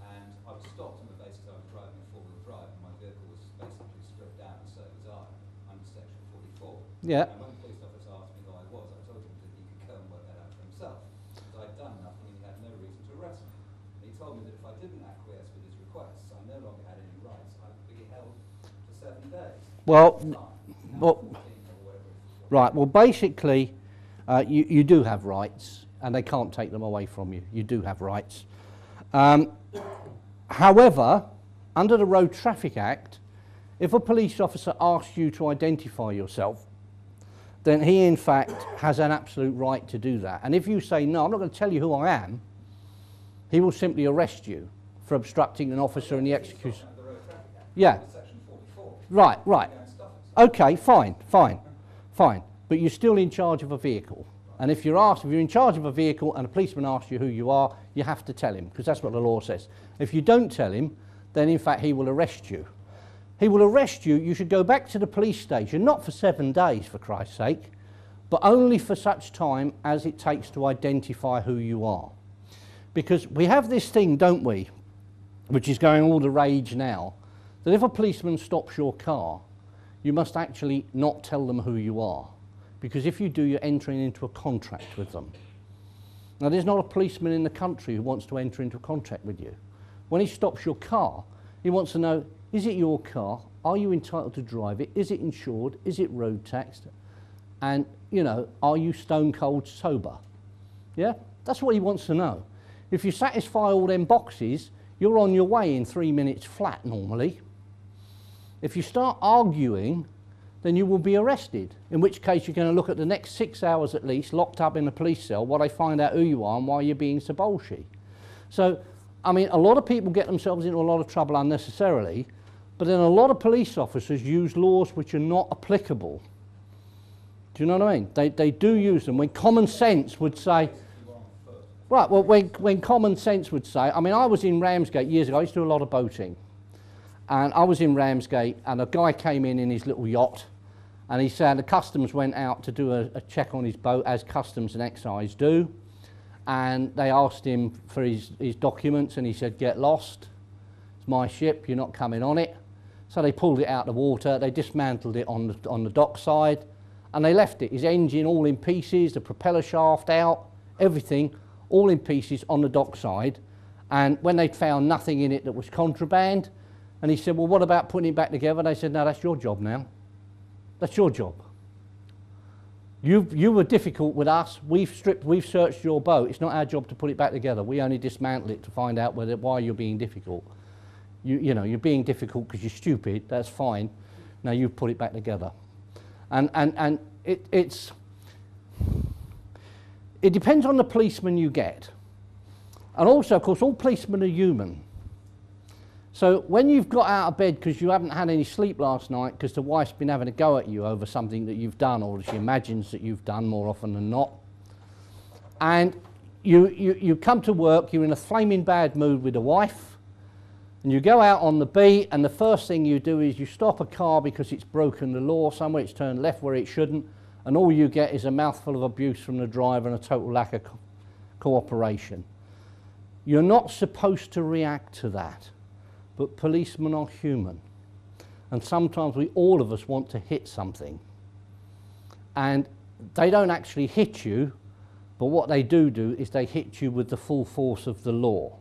And I was stopped on the basis I was driving a four-wheel drive and my vehicle was basically stripped down and so was I, under section 44. Yeah. And when the police officer asked me who I was, I told him that he could and work that out for himself. Because I'd done nothing and he had no reason to arrest me. And he told me that if I didn't acquiesce with his requests, I no longer had any rights. I would be held for seven days. Well, well, Now, 14 or whatever it is. Right, well, basically, uh, you, you do have rights, and they can't take them away from you. You do have rights. Um, however, under the Road Traffic Act, if a police officer asks you to identify yourself, then he in fact has an absolute right to do that. And if you say, no, I'm not going to tell you who I am, he will simply arrest you for obstructing an officer in the execution. Yeah, Section 44. right, right. Okay, fine, fine, fine. But you're still in charge of a vehicle. And if you're asked, if you're in charge of a vehicle and a policeman asks you who you are, you have to tell him, because that's what the law says. If you don't tell him, then in fact he will arrest you. He will arrest you, you should go back to the police station, not for seven days, for Christ's sake, but only for such time as it takes to identify who you are. Because we have this thing, don't we, which is going all the rage now, that if a policeman stops your car, you must actually not tell them who you are. Because if you do, you're entering into a contract with them. Now, there's not a policeman in the country who wants to enter into a contract with you. When he stops your car, he wants to know is it your car? Are you entitled to drive it? Is it insured? Is it road taxed? And, you know, are you stone cold sober? Yeah? That's what he wants to know. If you satisfy all them boxes, you're on your way in three minutes flat normally. If you start arguing, then you will be arrested. In which case, you're going to look at the next six hours at least, locked up in a police cell, while they find out who you are and why you're being so bolshy. So, I mean, a lot of people get themselves into a lot of trouble unnecessarily, but then a lot of police officers use laws which are not applicable. Do you know what I mean? They, they do use them when common sense would say, right, well, when, when common sense would say, I mean, I was in Ramsgate years ago, I used to do a lot of boating. And I was in Ramsgate, and a guy came in in his little yacht, and he said the customs went out to do a, a check on his boat, as customs and excise do. And they asked him for his, his documents, and he said, Get lost. It's my ship, you're not coming on it. So they pulled it out of the water, they dismantled it on the, on the dock side, and they left it. His engine all in pieces, the propeller shaft out, everything all in pieces on the dock side. And when they'd found nothing in it that was contraband, and he said, Well, what about putting it back together? They said, No, that's your job now. That's your job. You, you were difficult with us. We've stripped, we've searched your boat. It's not our job to put it back together. We only dismantle it to find out whether, why you're being difficult. You, you know, you're being difficult because you're stupid. That's fine. Now you put it back together. And, and, and it, it's, it depends on the policeman you get. And also, of course, all policemen are human. So when you've got out of bed because you haven't had any sleep last night because the wife's been having a go at you over something that you've done or she imagines that you've done more often than not, and you, you, you come to work, you're in a flaming bad mood with the wife, and you go out on the beat, and the first thing you do is you stop a car because it's broken the law somewhere, it's turned left where it shouldn't, and all you get is a mouthful of abuse from the driver and a total lack of co- cooperation. You're not supposed to react to that but policemen are human. And sometimes we, all of us, want to hit something. And they don't actually hit you, but what they do do is they hit you with the full force of the law.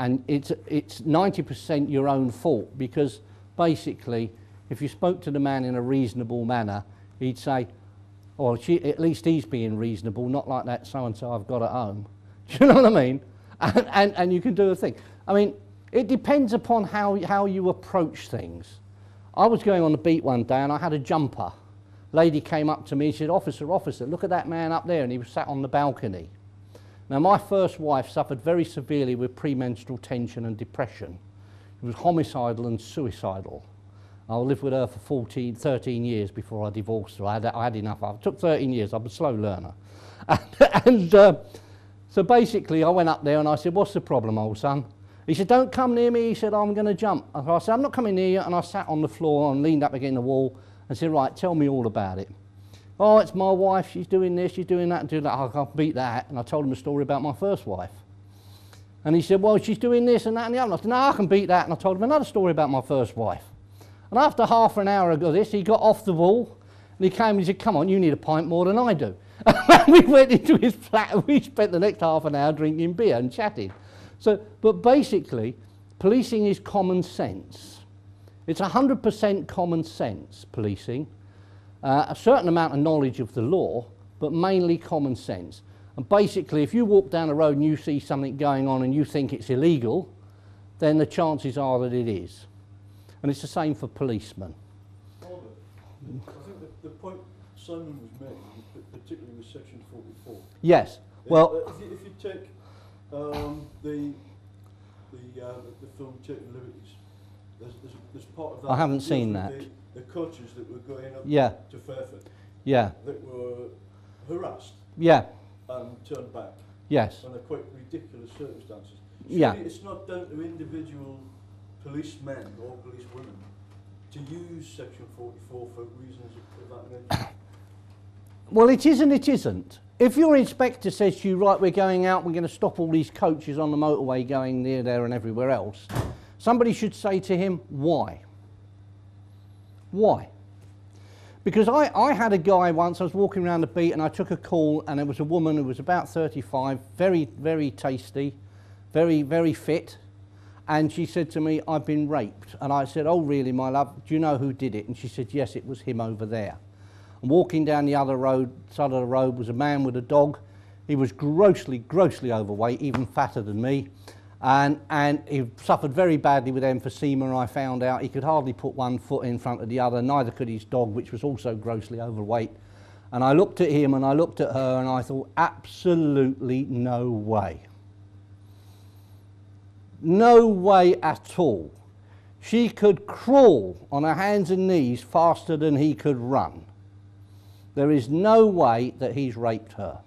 And it's, it's 90% your own fault because basically, if you spoke to the man in a reasonable manner, he'd say, or at least he's being reasonable, not like that so and so I've got at home. Do you know what I mean? And, and, and you can do a thing. I mean, it depends upon how, how you approach things. I was going on the beat one day and I had a jumper. Lady came up to me and said, Officer, officer, look at that man up there. And he was sat on the balcony. Now, my first wife suffered very severely with premenstrual tension and depression. She was homicidal and suicidal. I lived with her for 14, 13 years before I divorced her. I had, I had enough. It took 13 years. I'm a slow learner. And, and uh, so basically, I went up there and I said, What's the problem, old son? He said, Don't come near me. He said, I'm going to jump. I said, I'm not coming near you. And I sat on the floor and leaned up against the wall and said, Right, tell me all about it. Oh, it's my wife. She's doing this, she's doing that, and doing that. Oh, I can't beat that. And I told him a story about my first wife. And he said, Well, she's doing this and that and the other. I said, No, I can beat that. And I told him another story about my first wife. And after half an hour of this, he got off the wall and he came and he said, Come on, you need a pint more than I do. And we went into his flat and we spent the next half an hour drinking beer and chatting. So, but basically, policing is common sense. It's 100% common sense, policing. Uh, a certain amount of knowledge of the law, but mainly common sense. And basically, if you walk down the road and you see something going on and you think it's illegal, then the chances are that it is. And it's the same for policemen. I think the, the point Simon was making, particularly with section 44. Yes. If- Well, uh, if, you, if you take um, the the, uh, the the film Taking Liberties, there's, there's, there's part of that. I haven't seen that. The, the coaches that were going up Yeah. to Fairford yeah, that were harassed yeah, and turned back yes. under quite ridiculous circumstances. Yeah. It's not down to individual policemen or policewomen to use section 44 for reasons of of that nature. Well, it is and it isn't. If your inspector says to you, right, we're going out, we're going to stop all these coaches on the motorway going near there and everywhere else, somebody should say to him, why? Why? Because I, I had a guy once, I was walking around the beat and I took a call and it was a woman who was about 35, very, very tasty, very, very fit. And she said to me, I've been raped. And I said, oh really, my love, do you know who did it? And she said, yes, it was him over there. And walking down the other road, side of the road was a man with a dog. He was grossly, grossly overweight, even fatter than me. And, and he suffered very badly with emphysema, I found out. He could hardly put one foot in front of the other, neither could his dog, which was also grossly overweight. And I looked at him and I looked at her and I thought, absolutely no way. No way at all. She could crawl on her hands and knees faster than he could run. There is no way that he's raped her.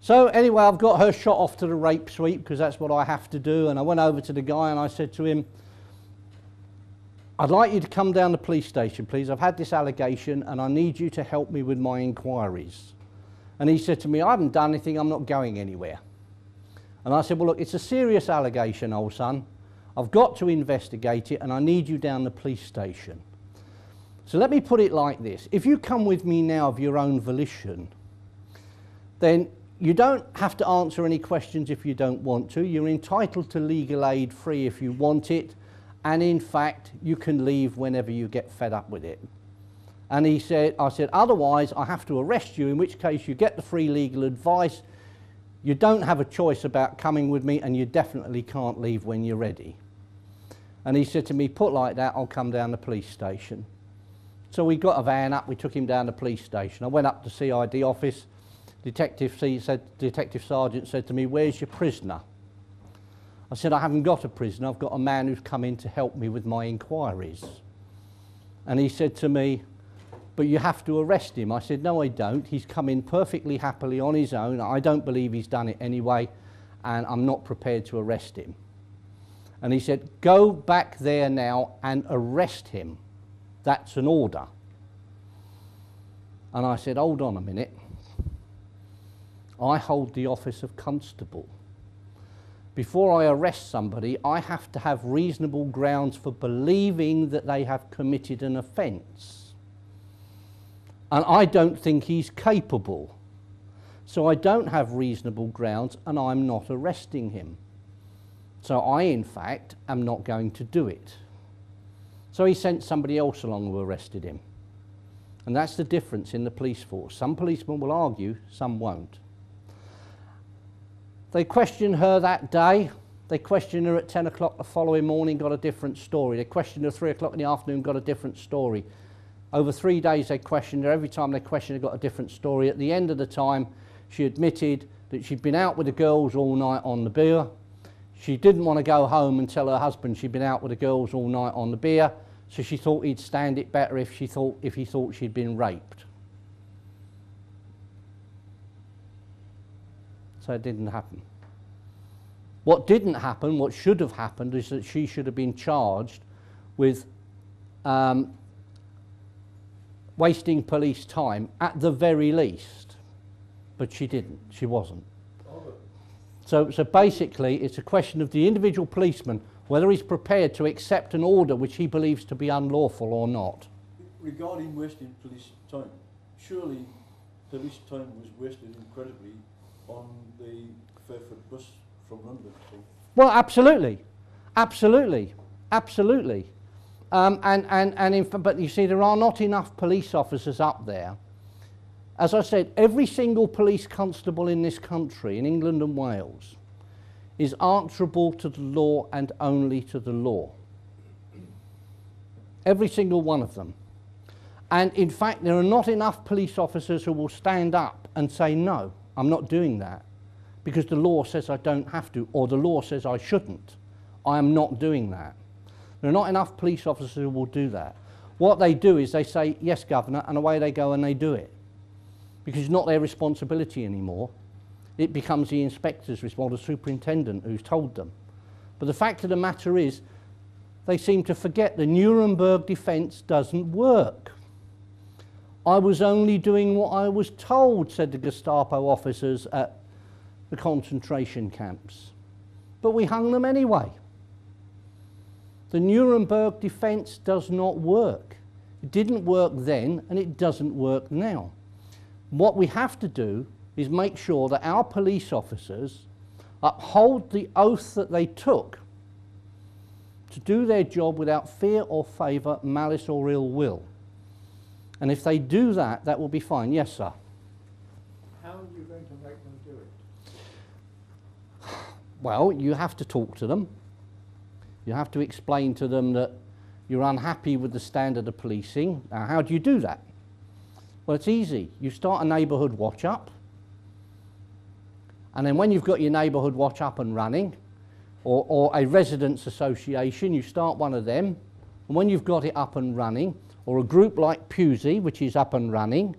So anyway, I've got her shot off to the rape sweep because that's what I have to do. And I went over to the guy and I said to him, I'd like you to come down the police station, please. I've had this allegation and I need you to help me with my inquiries. And he said to me, I haven't done anything, I'm not going anywhere. And I said, Well, look, it's a serious allegation, old son. I've got to investigate it and I need you down the police station. So let me put it like this if you come with me now of your own volition, then you don't have to answer any questions if you don't want to. You're entitled to legal aid free if you want it. And in fact, you can leave whenever you get fed up with it. And he said, I said, otherwise I have to arrest you, in which case you get the free legal advice. You don't have a choice about coming with me, and you definitely can't leave when you're ready. And he said to me, Put like that, I'll come down the police station. So we got a van up, we took him down the police station. I went up to CID office. Detective C said, Detective Sergeant said to me, Where's your prisoner? I said, I haven't got a prisoner, I've got a man who's come in to help me with my inquiries. And he said to me, But you have to arrest him. I said, No, I don't. He's come in perfectly happily on his own. I don't believe he's done it anyway, and I'm not prepared to arrest him. And he said, Go back there now and arrest him. That's an order. And I said, Hold on a minute. I hold the office of constable. Before I arrest somebody, I have to have reasonable grounds for believing that they have committed an offence. And I don't think he's capable. So I don't have reasonable grounds and I'm not arresting him. So I, in fact, am not going to do it. So he sent somebody else along who arrested him. And that's the difference in the police force. Some policemen will argue, some won't. They questioned her that day. They questioned her at 10 o'clock the following morning, got a different story. They questioned her at 3 o'clock in the afternoon, got a different story. Over three days, they questioned her. Every time they questioned her, got a different story. At the end of the time, she admitted that she'd been out with the girls all night on the beer. She didn't want to go home and tell her husband she'd been out with the girls all night on the beer, so she thought he'd stand it better if, she thought, if he thought she'd been raped. So it didn't happen. What didn't happen, what should have happened, is that she should have been charged with um, wasting police time at the very least. But she didn't, she wasn't. So, so basically, it's a question of the individual policeman whether he's prepared to accept an order which he believes to be unlawful or not. regarding wasting police time, surely police time was wasted incredibly on the Fairford bus from London. Well, absolutely, absolutely, absolutely. Um, and, and, and in, but you see, there are not enough police officers up there. As I said, every single police constable in this country, in England and Wales, is answerable to the law and only to the law. Every single one of them. And in fact, there are not enough police officers who will stand up and say, no, I'm not doing that because the law says I don't have to, or the law says I shouldn't. I am not doing that. There are not enough police officers who will do that. What they do is they say, yes, Governor, and away they go and they do it. Because it's not their responsibility anymore. It becomes the inspector's responsibility, the superintendent who's told them. But the fact of the matter is, they seem to forget the Nuremberg defence doesn't work. I was only doing what I was told, said the Gestapo officers at the concentration camps. But we hung them anyway. The Nuremberg defence does not work. It didn't work then and it doesn't work now. What we have to do is make sure that our police officers uphold the oath that they took to do their job without fear or favour, malice or ill will. And if they do that, that will be fine. Yes, sir. How are you going to make them do it? Well, you have to talk to them. You have to explain to them that you're unhappy with the standard of policing. Now, how do you do that? Well, it's easy. You start a neighbourhood watch up, and then when you've got your neighbourhood watch up and running, or, or a residents association, you start one of them, and when you've got it up and running, or a group like Pewsey, which is up and running,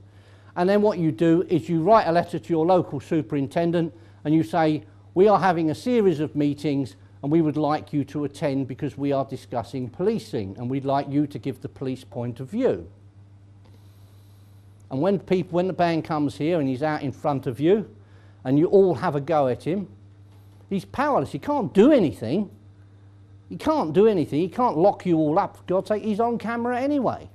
and then what you do is you write a letter to your local superintendent and you say, We are having a series of meetings and we would like you to attend because we are discussing policing and we'd like you to give the police point of view. And when, people, when the band comes here and he's out in front of you and you all have a go at him, he's powerless. He can't do anything. He can't do anything. He can't lock you all up. For God's sake, he's on camera anyway.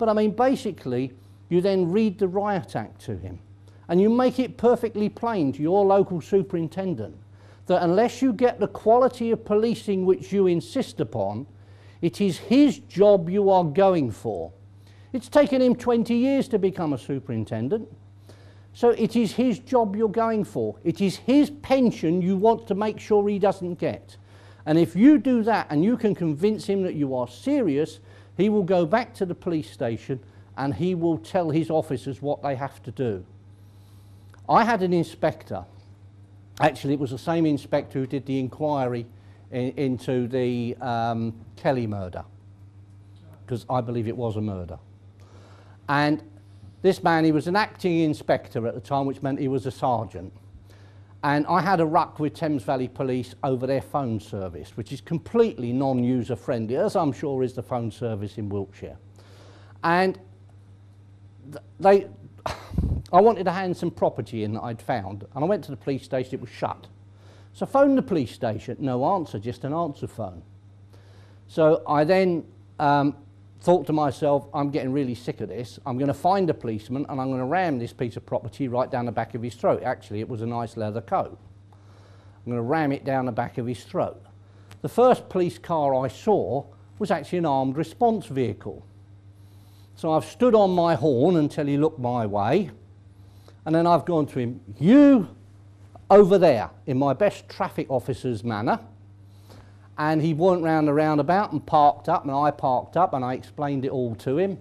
But I mean, basically, you then read the riot act to him and you make it perfectly plain to your local superintendent that unless you get the quality of policing which you insist upon, it is his job you are going for. It's taken him 20 years to become a superintendent. So it is his job you're going for. It is his pension you want to make sure he doesn't get. And if you do that and you can convince him that you are serious, he will go back to the police station and he will tell his officers what they have to do. I had an inspector, actually, it was the same inspector who did the inquiry in, into the um, Kelly murder, because I believe it was a murder. And this man, he was an acting inspector at the time, which meant he was a sergeant. And I had a ruck with Thames Valley Police over their phone service, which is completely non user friendly, as I'm sure is the phone service in Wiltshire. And they, I wanted to hand some property in that I'd found, and I went to the police station, it was shut. So I phoned the police station, no answer, just an answer phone. So I then um, thought to myself, I'm getting really sick of this. I'm going to find a policeman and I'm going to ram this piece of property right down the back of his throat. Actually, it was a nice leather coat. I'm going to ram it down the back of his throat. The first police car I saw was actually an armed response vehicle. So I've stood on my horn until he looked my way, and then I've gone to him, You over there, in my best traffic officer's manner. And he went round the roundabout and parked up, and I parked up, and I explained it all to him.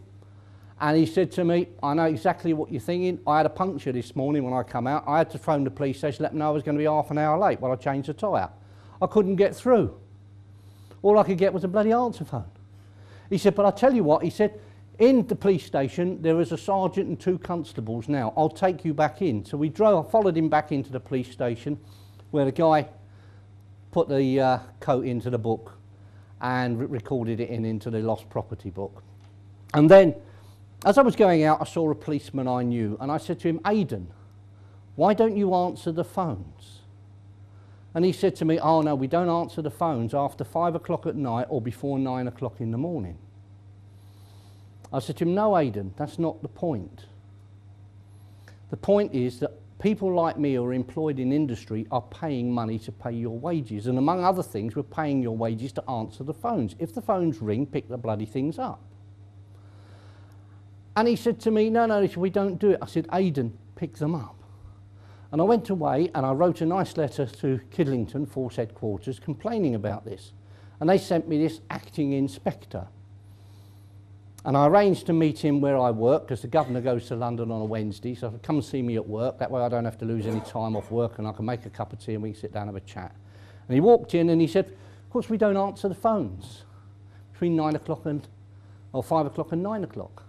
And he said to me, I know exactly what you're thinking. I had a puncture this morning when I come out. I had to phone the police station, let them know I was going to be half an hour late while I changed the tyre. I couldn't get through. All I could get was a bloody answer phone. He said, but I tell you what, he said, in the police station there is a sergeant and two constables now. I'll take you back in. So we drove, I followed him back into the police station where the guy put the uh, coat into the book and re- recorded it in into the lost property book. And then, as I was going out, I saw a policeman I knew, and I said to him, Aidan, why don't you answer the phones? And he said to me, Oh, no, we don't answer the phones after five o'clock at night or before nine o'clock in the morning. I said to him, No, Aidan, that's not the point. The point is that people like me who are employed in industry are paying money to pay your wages. And among other things, we're paying your wages to answer the phones. If the phones ring, pick the bloody things up. And he said to me, No, no, we don't do it. I said, Aidan, pick them up. And I went away and I wrote a nice letter to Kidlington Force Headquarters complaining about this. And they sent me this acting inspector. And I arranged to meet him where I work because the governor goes to London on a Wednesday. So come see me at work. That way I don't have to lose any time off work and I can make a cup of tea and we can sit down and have a chat. And he walked in and he said, Of course, we don't answer the phones between nine o'clock and, or five o'clock and nine o'clock.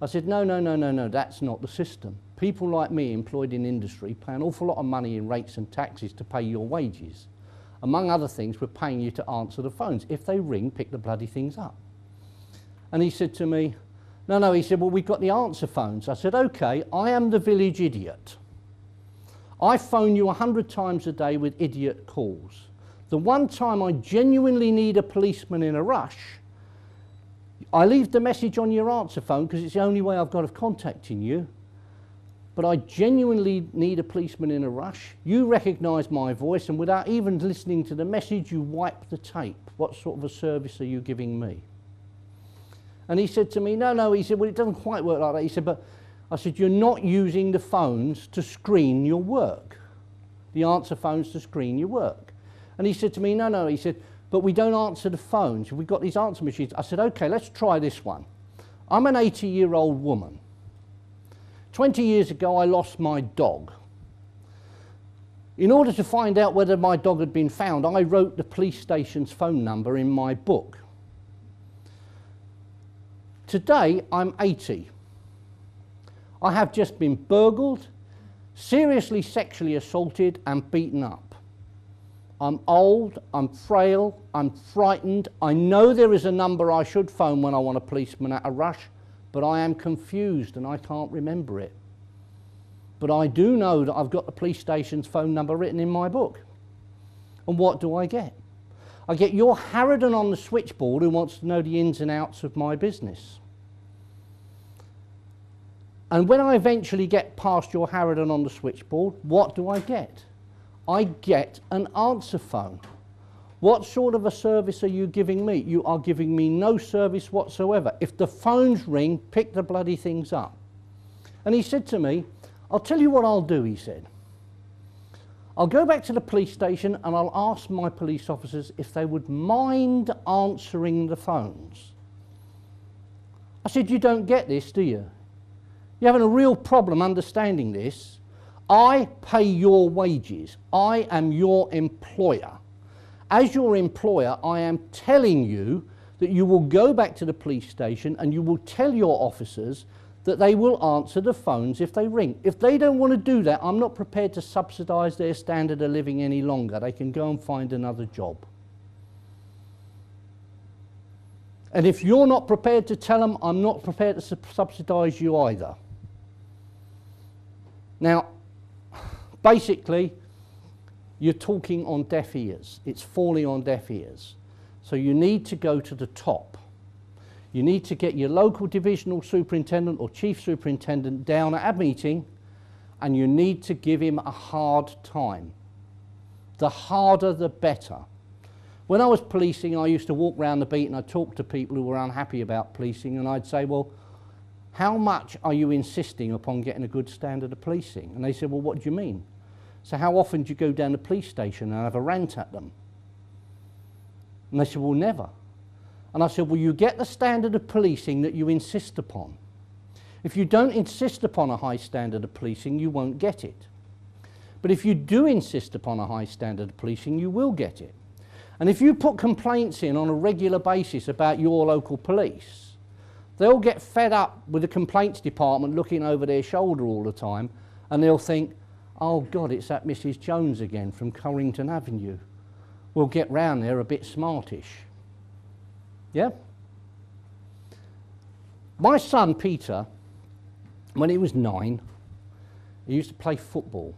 I said, No, no, no, no, no, that's not the system. People like me employed in industry pay an awful lot of money in rates and taxes to pay your wages. Among other things, we're paying you to answer the phones. If they ring, pick the bloody things up. And he said to me, No, no, he said, Well, we've got the answer phones. I said, OK, I am the village idiot. I phone you a hundred times a day with idiot calls. The one time I genuinely need a policeman in a rush, I leave the message on your answer phone because it's the only way I've got of contacting you. But I genuinely need a policeman in a rush. You recognise my voice, and without even listening to the message, you wipe the tape. What sort of a service are you giving me? And he said to me, No, no. He said, Well, it doesn't quite work like that. He said, But I said, You're not using the phones to screen your work, the answer phones to screen your work. And he said to me, No, no. He said, But we don't answer the phones. We've got these answer machines. I said, Okay, let's try this one. I'm an 80 year old woman. 20 years ago, I lost my dog. In order to find out whether my dog had been found, I wrote the police station's phone number in my book. Today, I'm 80. I have just been burgled, seriously sexually assaulted, and beaten up. I'm old, I'm frail, I'm frightened. I know there is a number I should phone when I want a policeman at a rush, but I am confused and I can't remember it. But I do know that I've got the police station's phone number written in my book. And what do I get? I get your Harridan on the switchboard who wants to know the ins and outs of my business. And when I eventually get past your Harridan on the switchboard, what do I get? I get an answer phone. What sort of a service are you giving me? You are giving me no service whatsoever. If the phones ring, pick the bloody things up. And he said to me, I'll tell you what I'll do, he said. I'll go back to the police station and I'll ask my police officers if they would mind answering the phones. I said, You don't get this, do you? You're having a real problem understanding this. I pay your wages, I am your employer as your employer, I am telling you that you will go back to the police station and you will tell your officers that they will answer the phones if they ring. If they don't want to do that, I'm not prepared to subsidise their standard of living any longer. They can go and find another job. And if you're not prepared to tell them, I'm not prepared to subsidise you either. Now, basically, you're talking on deaf ears. It's falling on deaf ears. So you need to go to the top. You need to get your local divisional superintendent or chief superintendent down at a meeting and you need to give him a hard time. The harder, the better. When I was policing, I used to walk around the beat and I'd talk to people who were unhappy about policing and I'd say, well, how much are you insisting upon getting a good standard of policing? And they said, well, what do you mean? So how often do you go down the police station and have a rant at them? And they said, well, never. And I said, well, you get the standard of policing that you insist upon. If you don't insist upon a high standard of policing, you won't get it. But if you do insist upon a high standard of policing, you will get it. And if you put complaints in on a regular basis about your local police, they'll get fed up with the complaints department looking over their shoulder all the time and they'll think, Oh God, it's that Mrs. Jones again from Corrington Avenue. We'll get round there a bit smartish. Yeah? My son Peter, when he was nine, he used to play football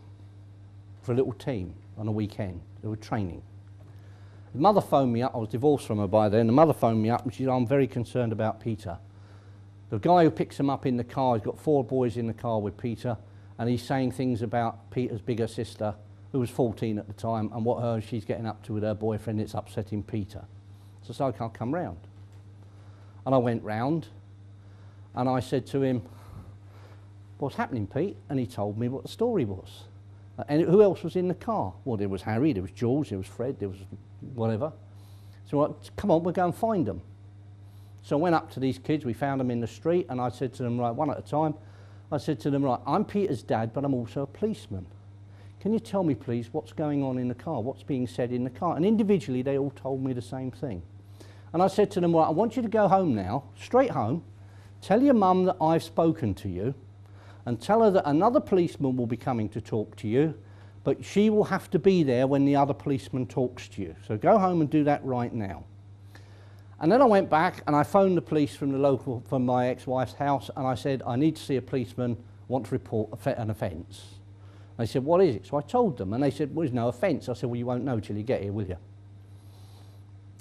for a little team on a weekend. They were training. The mother phoned me up. I was divorced from her by then. The mother phoned me up and she said, I'm very concerned about Peter. The guy who picks him up in the car, he's got four boys in the car with Peter and he's saying things about Peter's bigger sister, who was 14 at the time, and what her she's getting up to with her boyfriend. It's upsetting Peter. So, I can't come round. And I went round, and I said to him, "What's happening, Pete?" And he told me what the story was. Uh, and who else was in the car? Well, there was Harry, there was George, there was Fred, there was whatever. So I, come on, we'll go and find them. So I went up to these kids, we found them in the street, and I said to them, right, one at a time, I said to them, right, I'm Peter's dad, but I'm also a policeman. Can you tell me, please, what's going on in the car? What's being said in the car? And individually, they all told me the same thing. And I said to them, right, I want you to go home now, straight home, tell your mum that I've spoken to you, and tell her that another policeman will be coming to talk to you, but she will have to be there when the other policeman talks to you. So go home and do that right now. And then I went back and I phoned the police from the local, from my ex-wife's house, and I said, I need to see a policeman, want to report an offence. They said, what is it? So I told them, and they said, well, there's no offence. I said, well, you won't know till you get here, will you?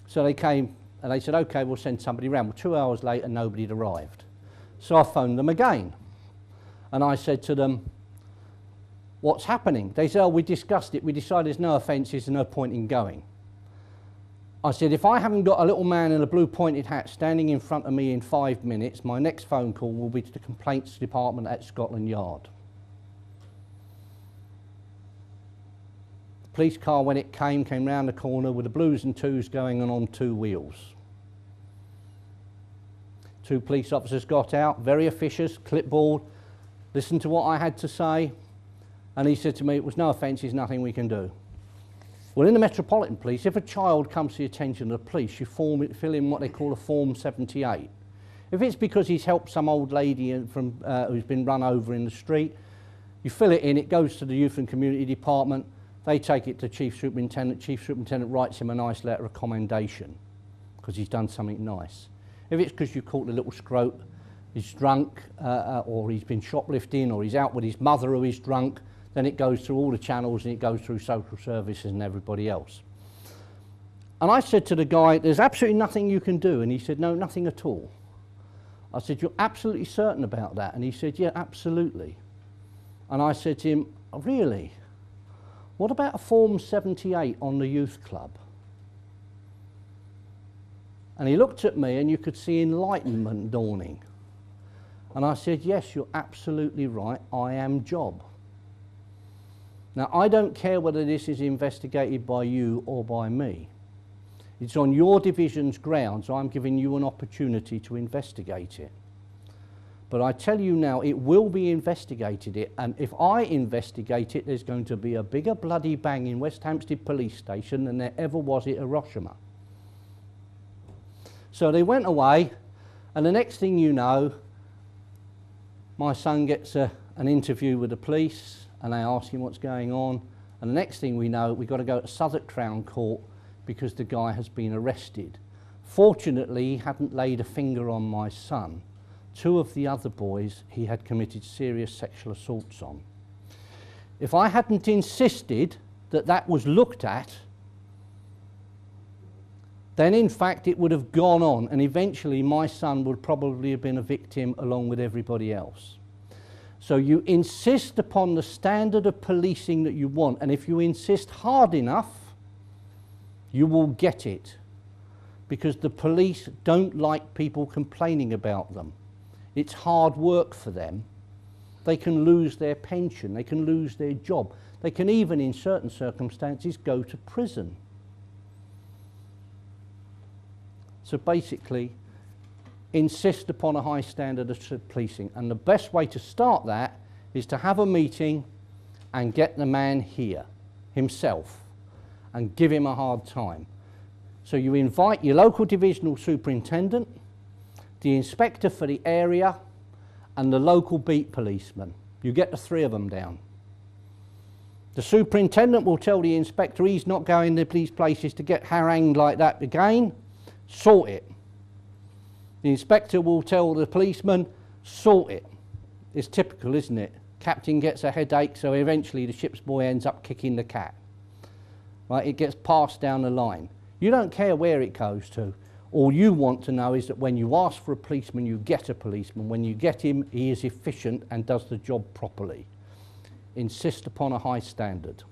So they came, and they said, okay, we'll send somebody round. Well, two hours later, nobody had arrived. So I phoned them again. And I said to them, what's happening? They said, oh, we discussed it. We decided there's no offence, there's no point in going. I said, if I haven't got a little man in a blue pointed hat standing in front of me in five minutes, my next phone call will be to the complaints department at Scotland Yard. The police car, when it came, came round the corner with the blues and twos going on on two wheels. Two police officers got out, very officious, clipboard, listened to what I had to say, and he said to me, it was no offence, there's nothing we can do. Well, in the Metropolitan Police, if a child comes to the attention of the police, you form, fill in what they call a Form 78. If it's because he's helped some old lady from, uh, who's been run over in the street, you fill it in, it goes to the Youth and Community Department, they take it to Chief Superintendent, Chief Superintendent writes him a nice letter of commendation because he's done something nice. If it's because you caught the little scrote, he's drunk, uh, uh, or he's been shoplifting, or he's out with his mother who is drunk, then it goes through all the channels and it goes through social services and everybody else. And I said to the guy, there's absolutely nothing you can do. And he said, no, nothing at all. I said, you're absolutely certain about that? And he said, yeah, absolutely. And I said to him, really? What about a Form 78 on the youth club? And he looked at me and you could see enlightenment dawning. And I said, yes, you're absolutely right. I am job. Now, I don't care whether this is investigated by you or by me. It's on your division's grounds. So I'm giving you an opportunity to investigate it. But I tell you now, it will be investigated. It, and if I investigate it, there's going to be a bigger bloody bang in West Hampstead Police Station than there ever was at Hiroshima. So they went away, and the next thing you know, my son gets a, an interview with the police and they ask him what's going on. And the next thing we know, we've got to go to Southwark Crown Court because the guy has been arrested. Fortunately, he hadn't laid a finger on my son. Two of the other boys he had committed serious sexual assaults on. If I hadn't insisted that that was looked at, then in fact it would have gone on and eventually my son would probably have been a victim along with everybody else. So you insist upon the standard of policing that you want, and if you insist hard enough, you will get it. Because the police don't like people complaining about them. It's hard work for them. They can lose their pension, they can lose their job, they can even, in certain circumstances, go to prison. So basically, insist upon a high standard of policing. And the best way to start that is to have a meeting and get the man here himself and give him a hard time. So you invite your local divisional superintendent, the inspector for the area, and the local beat policeman. You get the three of them down. The superintendent will tell the inspector he's not going to these places to get harangued like that again. Sort it. The inspector will tell the policeman, sort it. It's typical, isn't it? Captain gets a headache, so eventually the ship's boy ends up kicking the cat. Right? It gets passed down the line. You don't care where it goes to. All you want to know is that when you ask for a policeman, you get a policeman. When you get him, he is efficient and does the job properly. insist upon a high standard.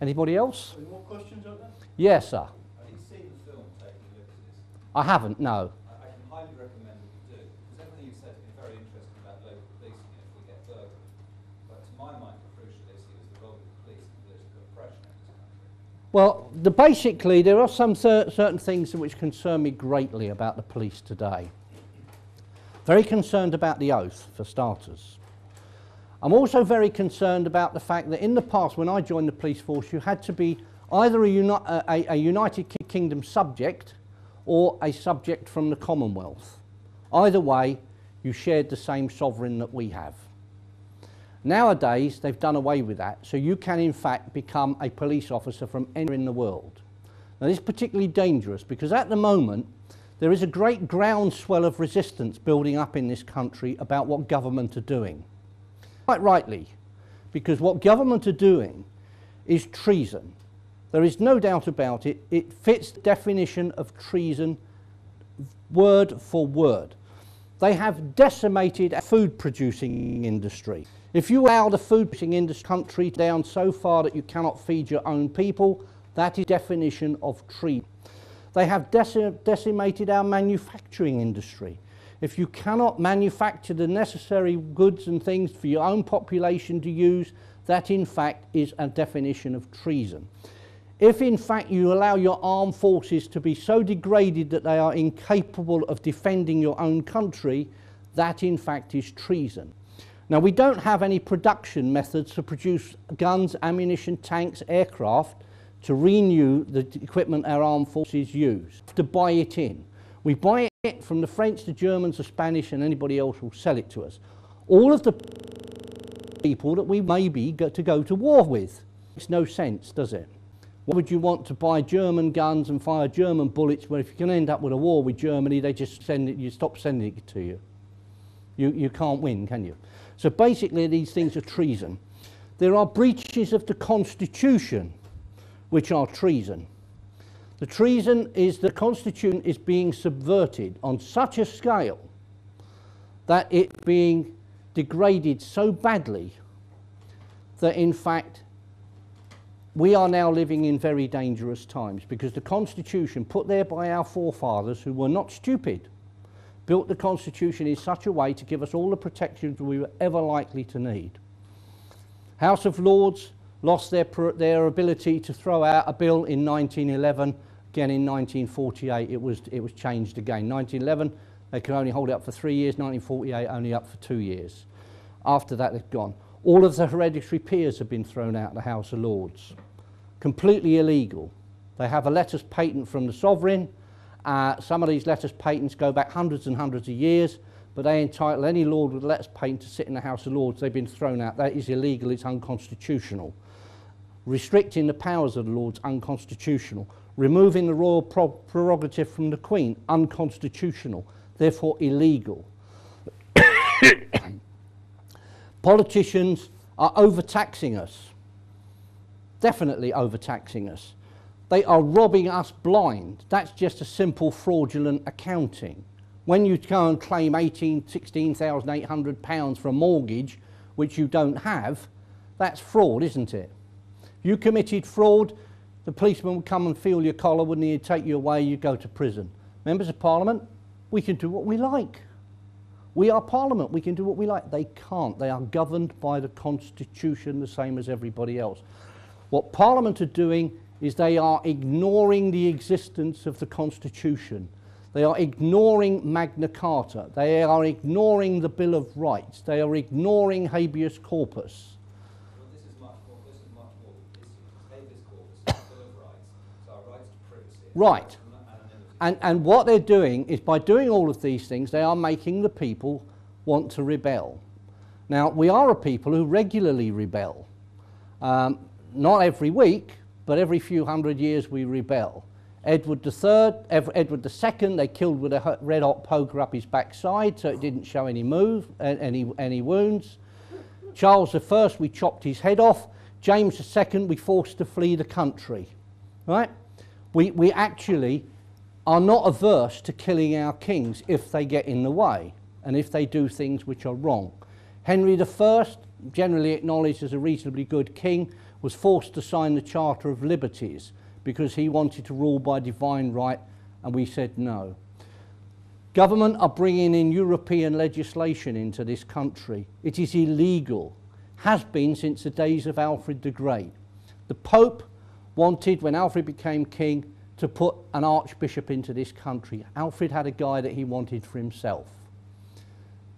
Anybody else? Any more questions out there? Yes, sir. Have you seen the film Taking? I haven't, no. I, I can highly recommend that you do, because everything you've said has been very interesting about local policing if we get burglary. But to my mind, the crucial issue is the role of the police in political oppression in this country. Well, the, basically, there are some cer- certain things which concern me greatly about the police today. Very concerned about the oath, for starters. I'm also very concerned about the fact that in the past, when I joined the police force, you had to be either a, uni- a, a- a United Kingdom subject or a subject from the Commonwealth. Either way, you shared the same sovereign that we have. Nowadays, they've done away with that, so you can in fact become a police officer from anywhere in the world. Now, this is particularly dangerous because at the moment, there is a great groundswell of resistance building up in this country about what government are doing. Quite rightly, because what government are doing is treason. There is no doubt about it. It fits the definition of treason word for word. They have decimated a food producing industry. If you allow the food producing industry country down so far that you cannot feed your own people, that is definition of treason. They have deci- decimated our manufacturing industry. If you cannot manufacture the necessary goods and things for your own population to use, that in fact is a definition of treason. If in fact you allow your armed forces to be so degraded that they are incapable of defending your own country, that in fact is treason. Now, we don't have any production methods to produce guns, ammunition, tanks, aircraft to renew the equipment our armed forces use, to buy it in. We buy it from the French, the Germans, the Spanish, and anybody else will sell it to us. All of the people that we maybe go to go to war with. It's no sense, does it? Why would you want to buy German guns and fire German bullets where if you can end up with a war with Germany, they just send it, you stop sending it to you. You, you can't win, can you? So basically, these things are treason. There are breaches of the Constitution, which are treason. The treason is the Constitution is being subverted on such a scale that it being degraded so badly that in fact we are now living in very dangerous times because the Constitution put there by our forefathers who were not stupid built the Constitution in such a way to give us all the protections we were ever likely to need. House of Lords lost their, their ability to throw out a bill in 1911. Again, in 1948, it was, it was changed again. 1911, they could only hold it up for three years. 1948, only up for two years. After that, they've gone. All of the hereditary peers have been thrown out of the House of Lords. Completely illegal. They have a letters patent from the sovereign. Uh, some of these letters patents go back hundreds and hundreds of years, but they entitle any lord with letters patent to sit in the House of Lords. They've been thrown out. That is illegal. It's unconstitutional. Restricting the powers of the Lords, unconstitutional. Removing the royal prerogative from the Queen, unconstitutional. Therefore, illegal. Politicians are overtaxing us. Definitely overtaxing us. They are robbing us blind. That's just a simple fraudulent accounting. When you go and claim 18, 16,800 pounds for a mortgage, which you don't have, that's fraud, isn't it? You committed fraud, the policeman would come and feel your collar, wouldn't he? Take you away, you'd go to prison. Members of Parliament, we can do what we like. We are Parliament, we can do what we like. They can't. They are governed by the Constitution the same as everybody else. What Parliament are doing is they are ignoring the existence of the Constitution. They are ignoring Magna Carta. They are ignoring the Bill of Rights. They are ignoring habeas corpus. Well, this is much more, this is much more the issue. Habeas corpus, Bill of Rights, so our rights to privacy. Right. and. And, and what they're doing is by doing all of these things, they are making the people want to rebel. Now, we are a people who regularly rebel. Um, not every week, but every few hundred years we rebel. Edward III, Edward II, they killed with a red hot poker up his backside so it didn't show any move, any, any wounds. Charles I, we chopped his head off. James II, we forced to flee the country. Right? We, we actually are not averse to killing our kings if they get in the way and if they do things which are wrong. Henry I, generally acknowledged as a reasonably good king, was forced to sign the Charter of Liberties because he wanted to rule by divine right, and we said no. Government are bringing in European legislation into this country. It is illegal, has been since the days of Alfred the Great. The Pope wanted, when Alfred became king, to put an archbishop into this country. Alfred had a guy that he wanted for himself.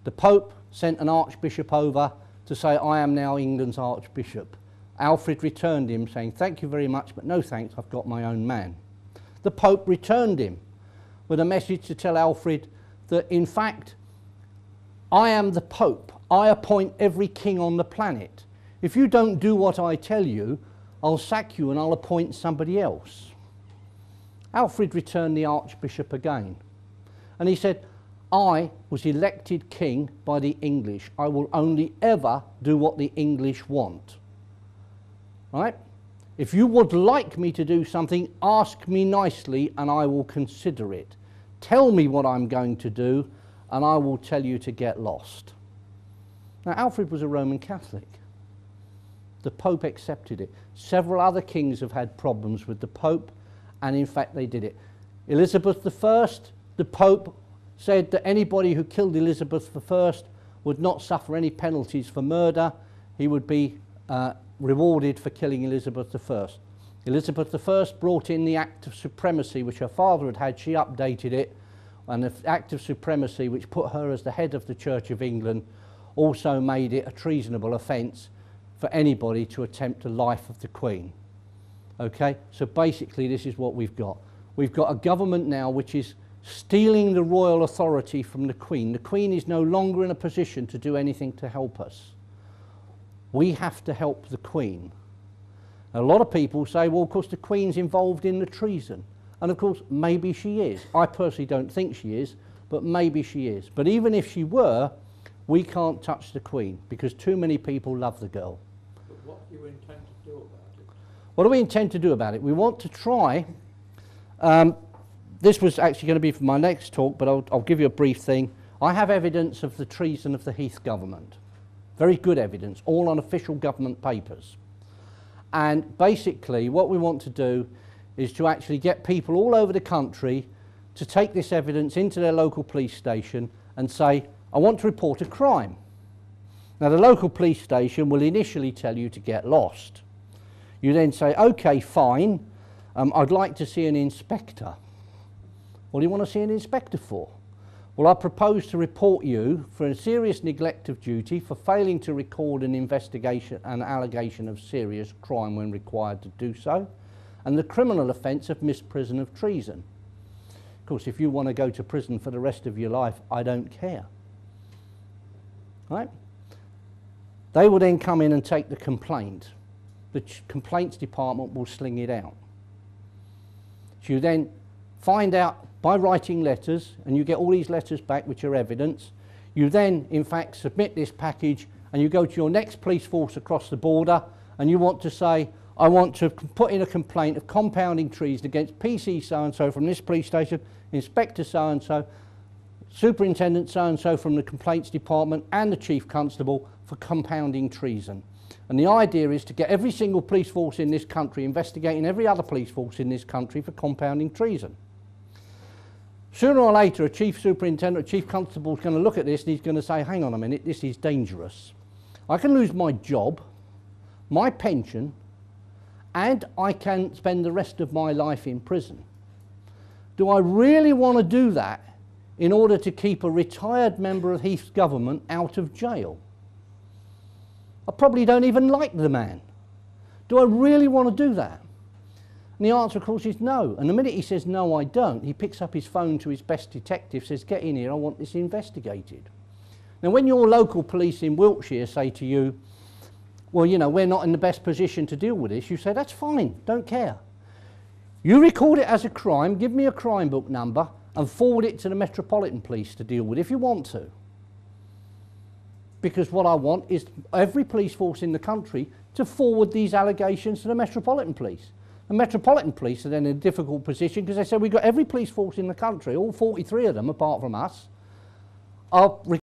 The Pope sent an archbishop over to say, I am now England's archbishop. Alfred returned him, saying, Thank you very much, but no thanks, I've got my own man. The Pope returned him with a message to tell Alfred that, in fact, I am the Pope. I appoint every king on the planet. If you don't do what I tell you, I'll sack you and I'll appoint somebody else. Alfred returned the Archbishop again. And he said, I was elected king by the English. I will only ever do what the English want. Right? If you would like me to do something, ask me nicely and I will consider it. Tell me what I'm going to do and I will tell you to get lost. Now, Alfred was a Roman Catholic. The Pope accepted it. Several other kings have had problems with the Pope, and in fact, they did it. Elizabeth I, the Pope said that anybody who killed Elizabeth I would not suffer any penalties for murder. He would be uh, rewarded for killing Elizabeth I. Elizabeth I brought in the Act of Supremacy, which her father had had. She updated it. And the Act of Supremacy, which put her as the head of the Church of England, also made it a treasonable offence for anybody to attempt the life of the Queen. Okay, so basically, this is what we've got. We've got a government now which is stealing the royal authority from the Queen. The Queen is no longer in a position to do anything to help us. We have to help the Queen. A lot of people say, well, of course, the Queen's involved in the treason. And of course, maybe she is. I personally don't think she is, but maybe she is. But even if she were, we can't touch the Queen because too many people love the girl. But what do you intend to do about it? What do we intend to do about it? We want to try. Um, this was actually going to be for my next talk, but I'll, I'll give you a brief thing. I have evidence of the treason of the Heath government. Very good evidence, all on official government papers. And basically, what we want to do is to actually get people all over the country to take this evidence into their local police station and say, I want to report a crime. Now, the local police station will initially tell you to get lost. You then say, OK, fine, um, I'd like to see an inspector. What do you want to see an inspector for? Well, I propose to report you for a serious neglect of duty for failing to record an investigation, an allegation of serious crime when required to do so, and the criminal offence of misprision of treason. Of course, if you want to go to prison for the rest of your life, I don't care. Right? They will then come in and take the complaint. The complaints department will sling it out. So you then find out by writing letters, and you get all these letters back, which are evidence. You then, in fact, submit this package, and you go to your next police force across the border, and you want to say, I want to put in a complaint of compounding treason against PC so and so from this police station, Inspector so and so, Superintendent so and so from the complaints department, and the Chief Constable for compounding treason. And the idea is to get every single police force in this country investigating every other police force in this country for compounding treason. Sooner or later, a chief superintendent, a chief constable is going to look at this and he's going to say, hang on a minute, this is dangerous. I can lose my job, my pension, and I can spend the rest of my life in prison. Do I really want to do that in order to keep a retired member of Heath's government out of jail? I probably don't even like the man. Do I really want to do that? And the answer, of course, is no. And the minute he says, no, I don't, he picks up his phone to his best detective, says, get in here, I want this investigated. Now, when your local police in Wiltshire say to you, well, you know, we're not in the best position to deal with this, you say, that's fine, don't care. You record it as a crime, give me a crime book number, and forward it to the Metropolitan Police to deal with if you want to because what I want is every police force in the country to forward these allegations to the Metropolitan Police. The Metropolitan Police are then in a difficult position because they say we've got every police force in the country, all 43 of them apart from us, are